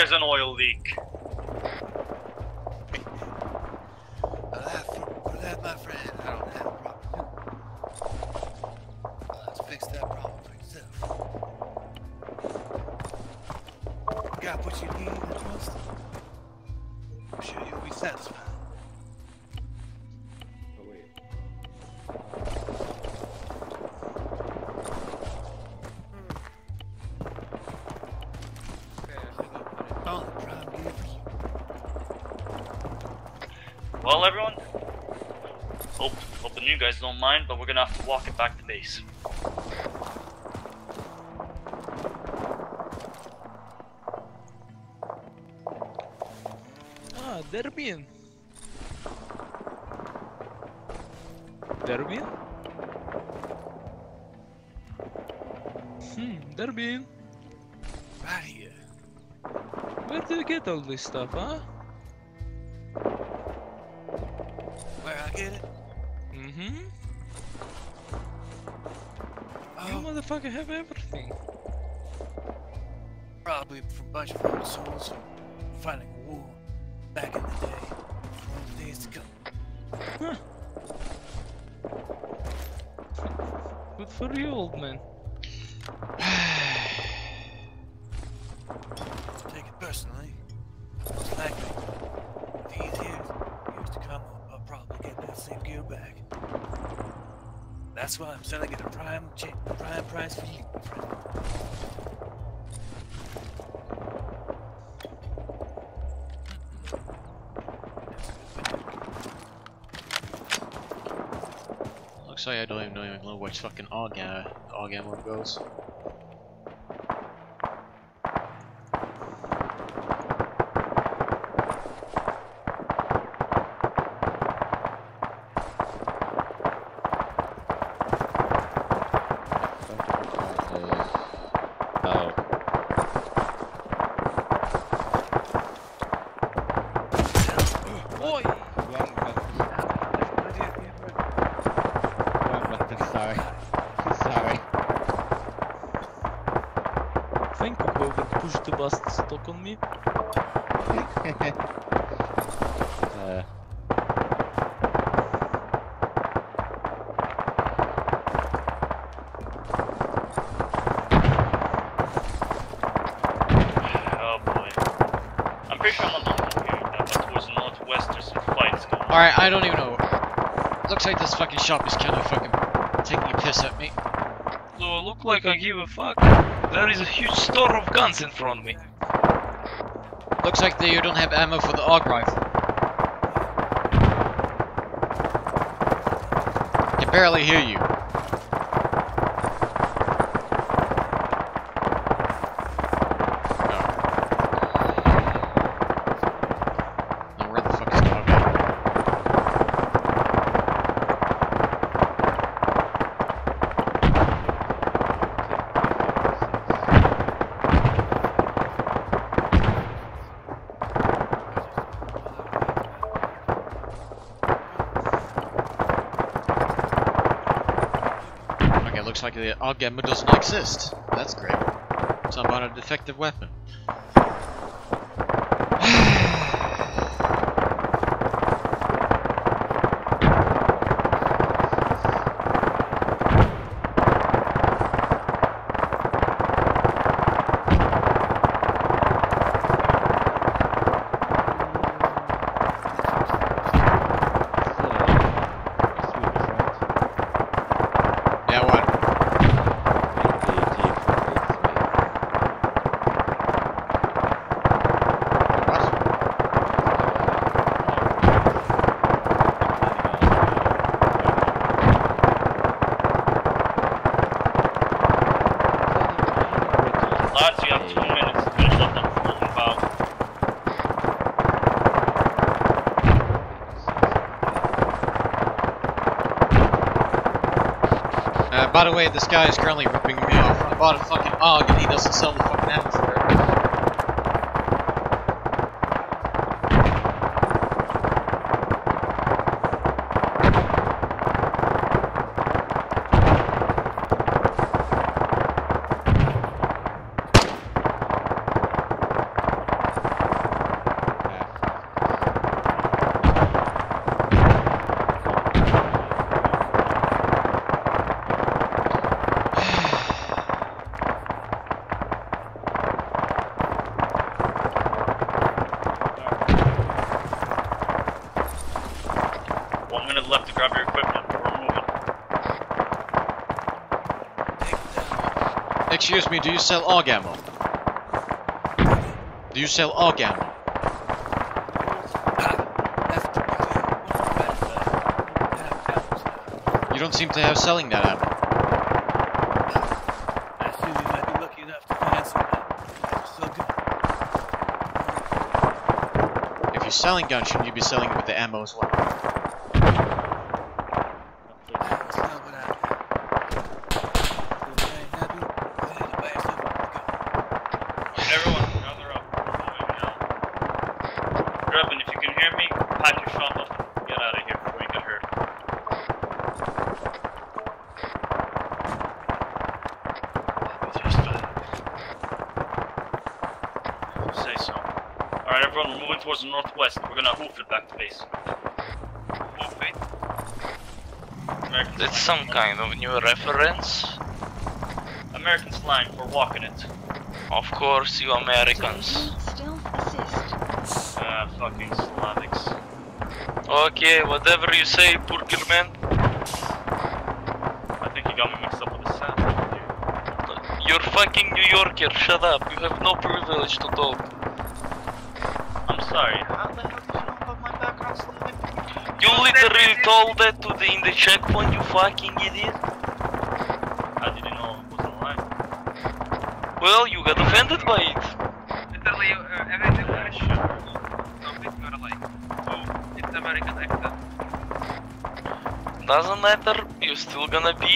There's an oil leak. Guys don't mind, but we're gonna have to walk it back to base. Ah, Drebin. Drebin? Hmm, Drebin. Right here. Where do you get all this stuff, huh? Probably from a bunch of old souls from fighting a war back in the day. For the days to come. Huh. Good for you, old man. Take it personally. Most likely, he's here, years to come, I'll probably get that same gear back. That's why I'm selling it a prime, prime price for you, like I don't even know, even which fucking AUG, uh, AUG ammo goes. Oh. Oi! Sorry. Sorry. Thank you, whoever pushed the bust stock on me. uh, Oh boy. I'm pretty sure I'm not alone here, uh, but towards the northwest there's some fights going on. Alright, I don't even know. Looks like this fucking shop is kind of fucking taking a piss at me. Do I look like I give a fuck? There is a huge store of guns in front of me. Looks like they don't have ammo for the AUG rifle. Can barely hear you. Now where the fuck is the AUG at? Looks like the AUG ammo doesn't exist. That's great. Some kind a defective weapon. By the way, this guy is currently ripping me off. I bought a fucking AUG and he doesn't sell the fucking ammo for it. One minute left to grab your equipment. We're moving. Do you sell AUG ammo? Do you sell AUG ammo? You don't seem to have selling that ammo. If you're selling guns, shouldn't you be selling it with the ammo as well? That's not what I Everyone, gather up. We're moving now. Drebin, if you can hear me, pack your shot up. Get out of here before you get hurt. Say so. Alright, everyone, we're moving towards the northwest. We're gonna hoof it base. Hoof. American That's slang. some kind of new reference. American slang for walking it. Of course, you Americans. Ah, fucking Slavics. Okay, whatever you say, Burger Man. I think you got me mixed up with the sound. You're fucking New Yorker, shut up. You have no privilege to talk. I'm sorry. How the hell did you know about my background, Slavic? You literally told that to the in the checkpoint, you fucking idiot. How did you know it wasn't lying? Well, you got offended by it. Literally, uh, everything was something sort of like, oh, it's American accent. Doesn't matter, you're still gonna be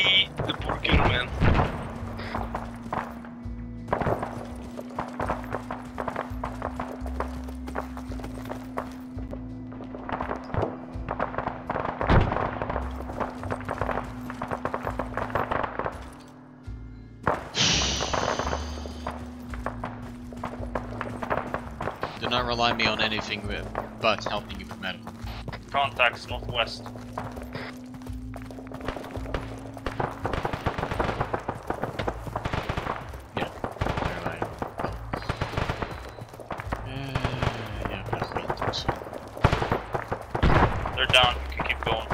Contacts northwest. Yeah, they're like, uh, yeah, I'm gonna wait this. They're down. You can keep going.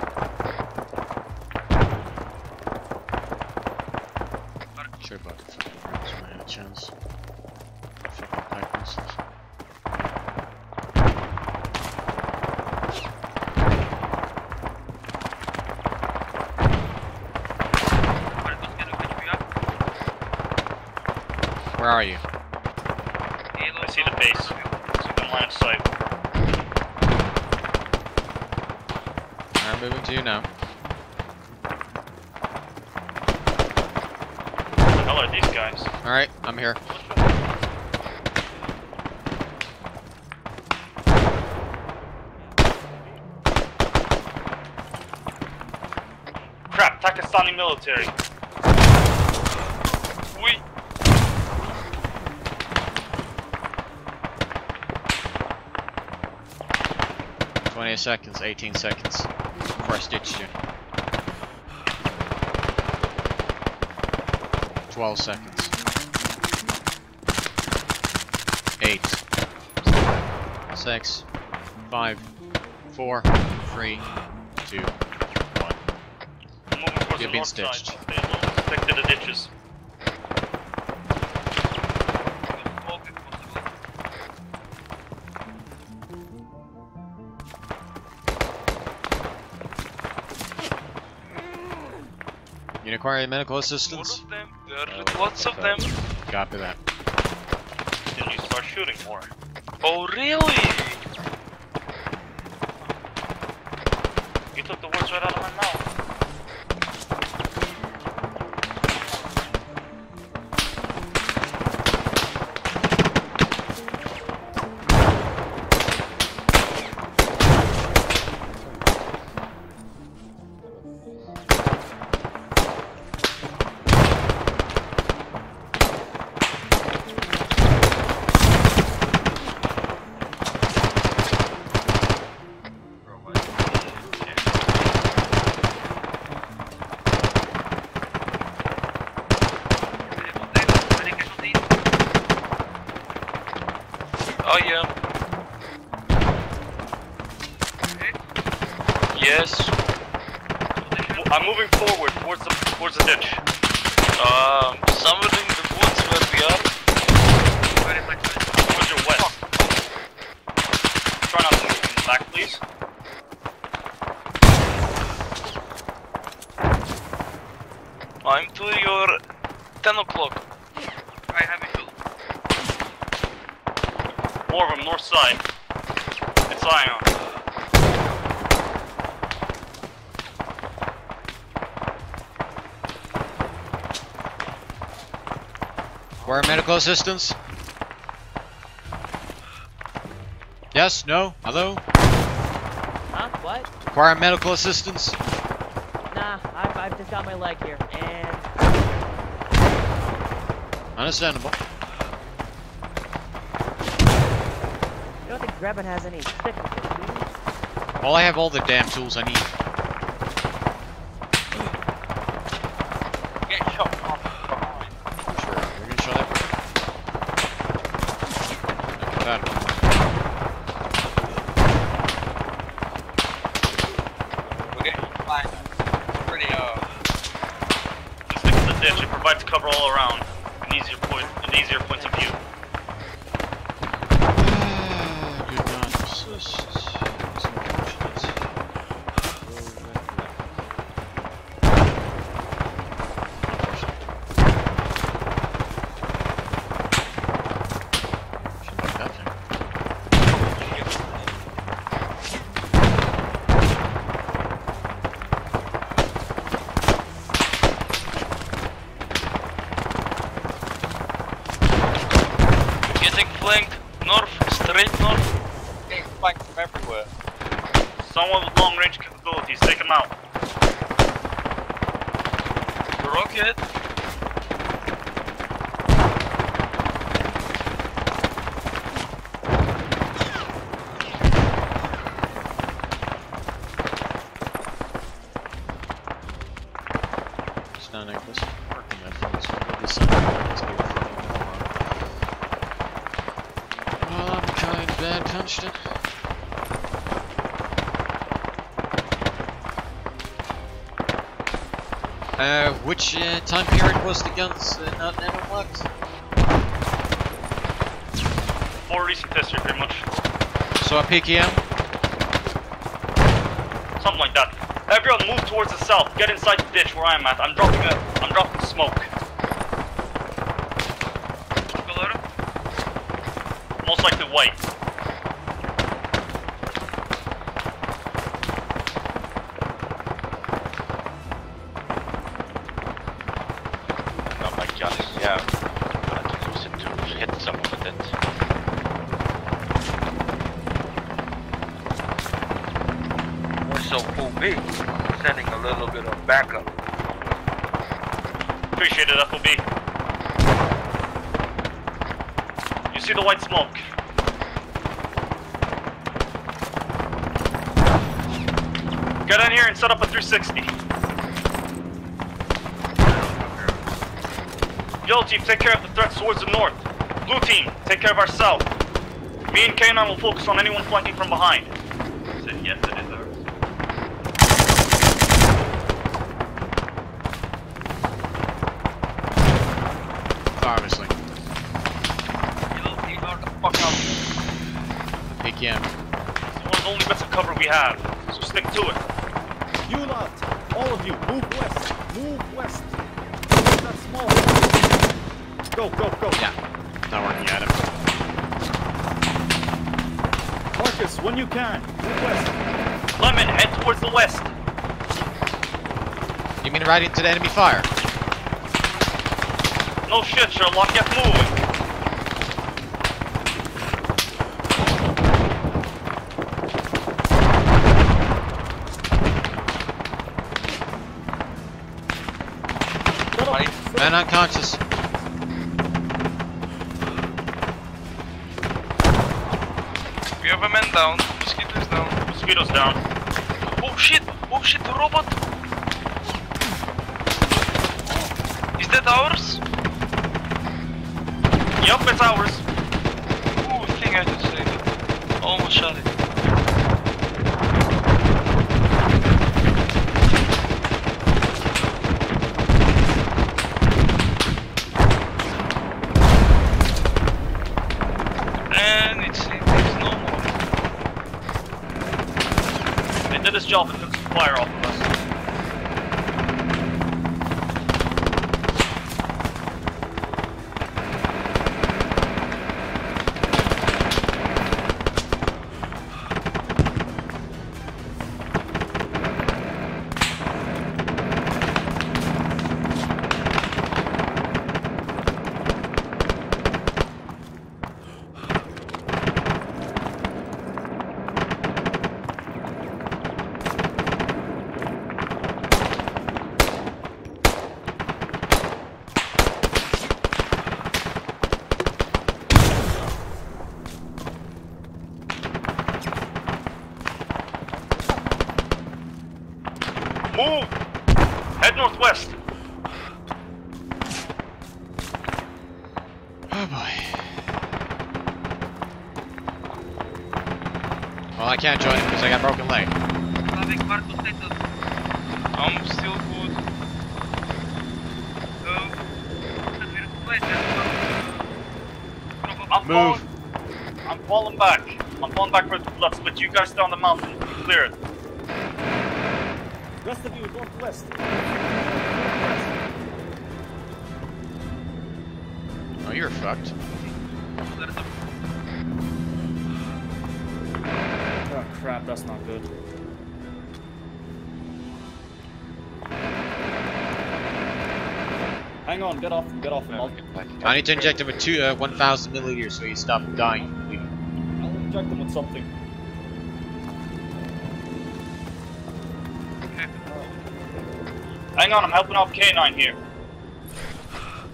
Sure about the fucking rounds when I had a chance. Fucking pipe and stuff. Where are you? I see the base. In line of sight. I'm moving to you now. The hell are these guys? Alright, I'm here. Crap, Pakistani military. 20 seconds, 18 seconds before I stitched you. 12 seconds. 8. 6. 5. 4. 3. 2. 1. You've been stitched. They stick to the ditches. You require medical assistance? Lots of them. Copy that. Then you start shooting more. Oh, really? You took the words right out of my mouth. Oh yeah. Yes. I'm moving forward towards the towards the ditch. Um, somewhere in the woods where we are. Towards your west. Try not to move in the back, please. I'm to your 10 o'clock. I have it. More of them, north side. It's Ion. Assistance? Yes? No? Hello? Huh? What? Require medical assistance? Nah, I've, I've just got my leg here, and Understandable. I don't think Drebin has any stick with this, do? Well, I have all the damn tools I need. Get shot from behind. Sure, we're gonna show that. Look at that. We're getting flanked. Pretty, uh, Just stick to the ditch. It provides cover all around. An easier point, an easier point of view. Do not assist. It's unfortunate. Shouldn't be touching. Getting flanked north, straight north. getting flanked from everywhere. Someone with long range capabilities, take him out. Rocket. It's not like this working that phone, so I'll just send it. Let's go for it. Well, I'm kind bad punched it. Uh, which uh, time period was the guns uh, not nano-locked? For recent history, pretty much. So a PKM? Something like that. Everyone move towards the south. Get inside the ditch where I'm at. I'm dropping a, I'm dropping smoke. that will be. You see the white smoke? Get in here and set up a 360. Yellow team, take care of the threats towards the north. Blue team, take care of our south. Me and K9 will focus on anyone flanking from behind. Right into the enemy fire? No shit, Sherlock, get moving. Man unconscious. We have a man down. Mosquitoes down. Mosquitoes down. Oh shit! Oh shit, the robot! Is ours? Yup, it's ours. Move! Head northwest. Oh boy. Well, I can't join him because I got broken leg. Avec I'm still good. I'm falling. I'm falling back. I'm falling back for the blood split. You guys down the mountain. Clear it. Rest of you, northwest. Oh, you're fucked. Oh crap, that's not good. Hang on, get off him, get off him. I need to inject him with two, uh, 1,000 milliliters so he stop dying. I'll inject him with something. Hang on, I'm helping out K9 here.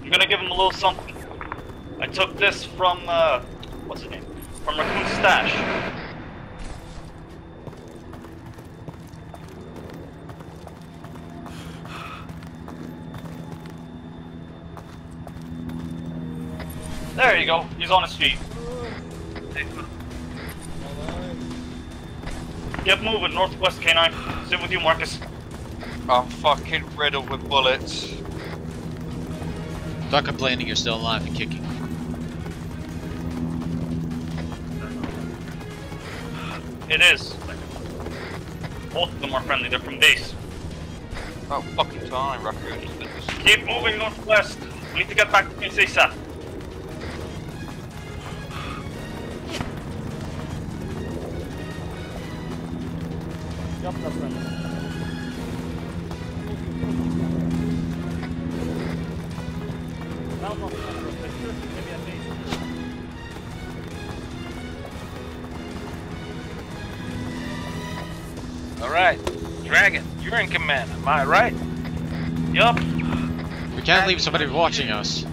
I'm gonna give him a little something. I took this from, uh, what's his name? From Raccoon Stash. There you go, he's on his feet. Get moving, northwest K9. Sit with you, Marcus. I'm fucking riddled with bullets. Stop complaining, you're still alive and kicking. It is. Both of them are friendly, they're from base. Oh, fucking time, Raccoon. Keep moving northwest. We need to get back to base ASAP. Am I right? Yup. We can't leave somebody watching us.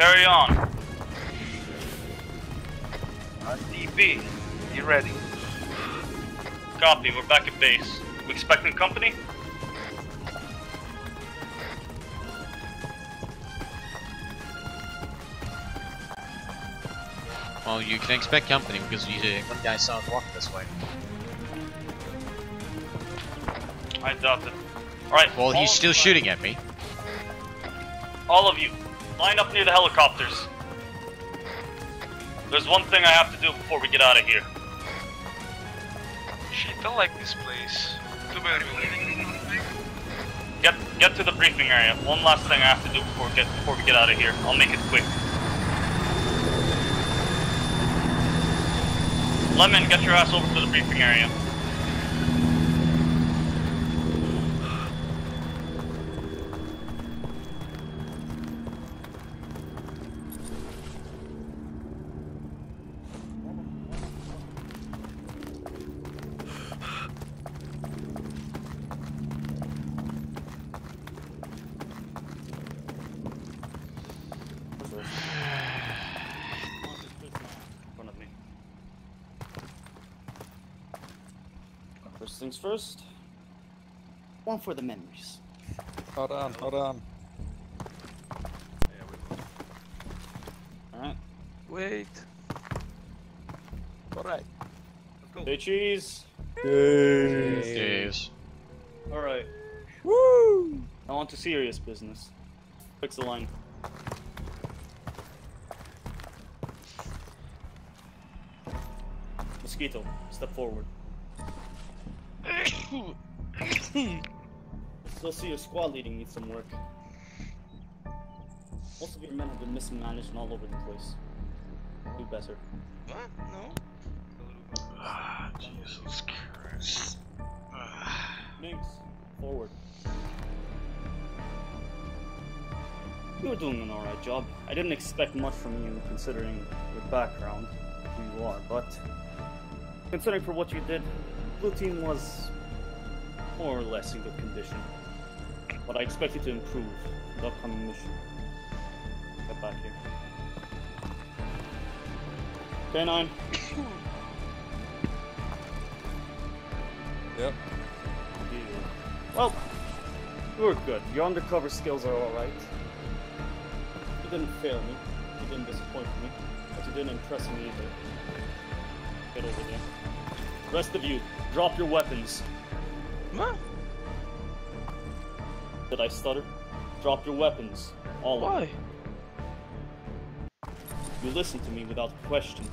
carry on. Uh, DB, you ready? Copy, we're back at base. We expecting company? Well, you can expect company because you, one guy saw us walk this way. I. Alright. Well, he's still you- shooting at me. All of you, line up near the helicopters. There's one thing I have to do before we get out of here. Shit, I like this place. Too bad we're leaving. Get get to the briefing area. One last thing I have to do before we get before we get out of here. I'll make it quick. Lemon, get your ass over to the briefing area. in front of me. First. One for the memories. Hold on, hold on. Alright. Wait. Alright. Say cheese. Cheese. Alright. Woo! I want to serious business. Fix the line. Mosquito, step forward. Still see your squad leading needs some work. Most of your men have been mismanaged and all over the place. Do better. What? No. Ah, Jesus Christ. Minx, forward. You were doing an alright job. I didn't expect much from you considering your background, who you are, but considering for what you did, Blue Team was more or less in good condition. But I expect you to improve the upcoming mission. Get back here. K9. Yep. Well, you were good. Your undercover skills are alright. You didn't fail me. You didn't disappoint me. But you didn't impress me either. Get over there. Rest of you, drop your weapons. What? Did I stutter? Drop your weapons. All of Why? them. You listen to me without question.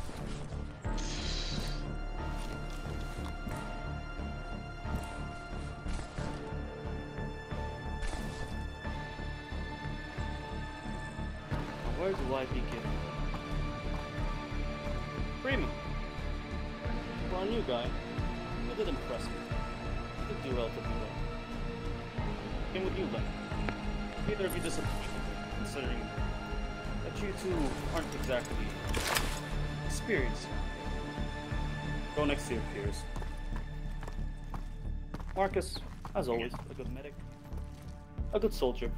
A good soldier,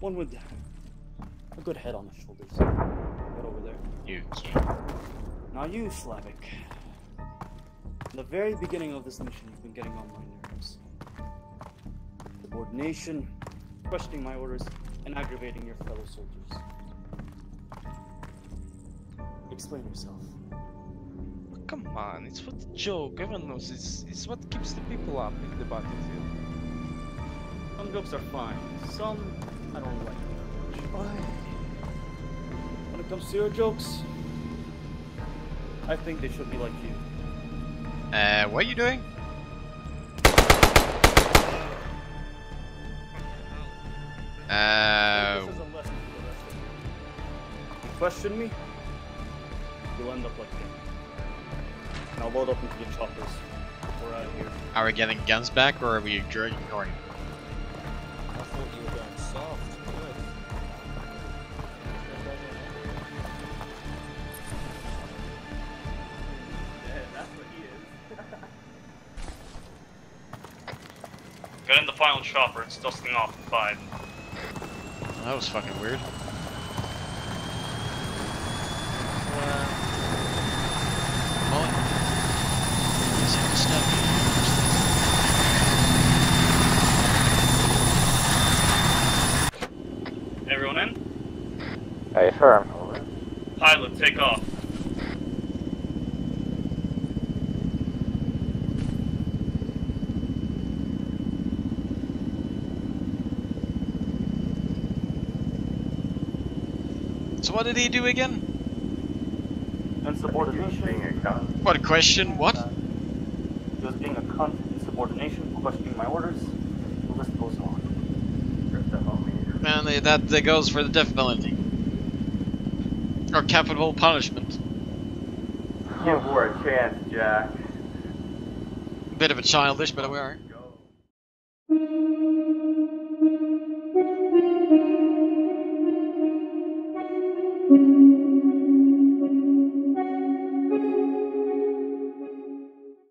one with a good head on his shoulders. Get over there. You. Now you, Slavic. From the very beginning of this mission, you've been getting on my nerves. Subordination, questioning my orders, and aggravating your fellow soldiers. Explain yourself. Come on, it's what the joke. Everyone knows it's it's what keeps the people up in the battlefield. Some jokes are fine. Some I don't like. Why? When it comes to your jokes, I think they should be like you. Uh, what are you doing? Uh, This is a lesson for the rest of you. You question me, you'll end up like me. Now load up into the choppers. We're out of here. are we getting guns back or are we dr- ignoring? final chopper. It's dusting off in five. Well, that was fucking weird. Everyone in? Hey, firm. Pilot, take off. What did he do again? Insubordination. What a question? What? He was being a cunt, insubordination, questioning my orders. The list goes on. And that, that goes for the death penalty. Or capital punishment. Give her a chance, Jack. Bit of a childish, but we are.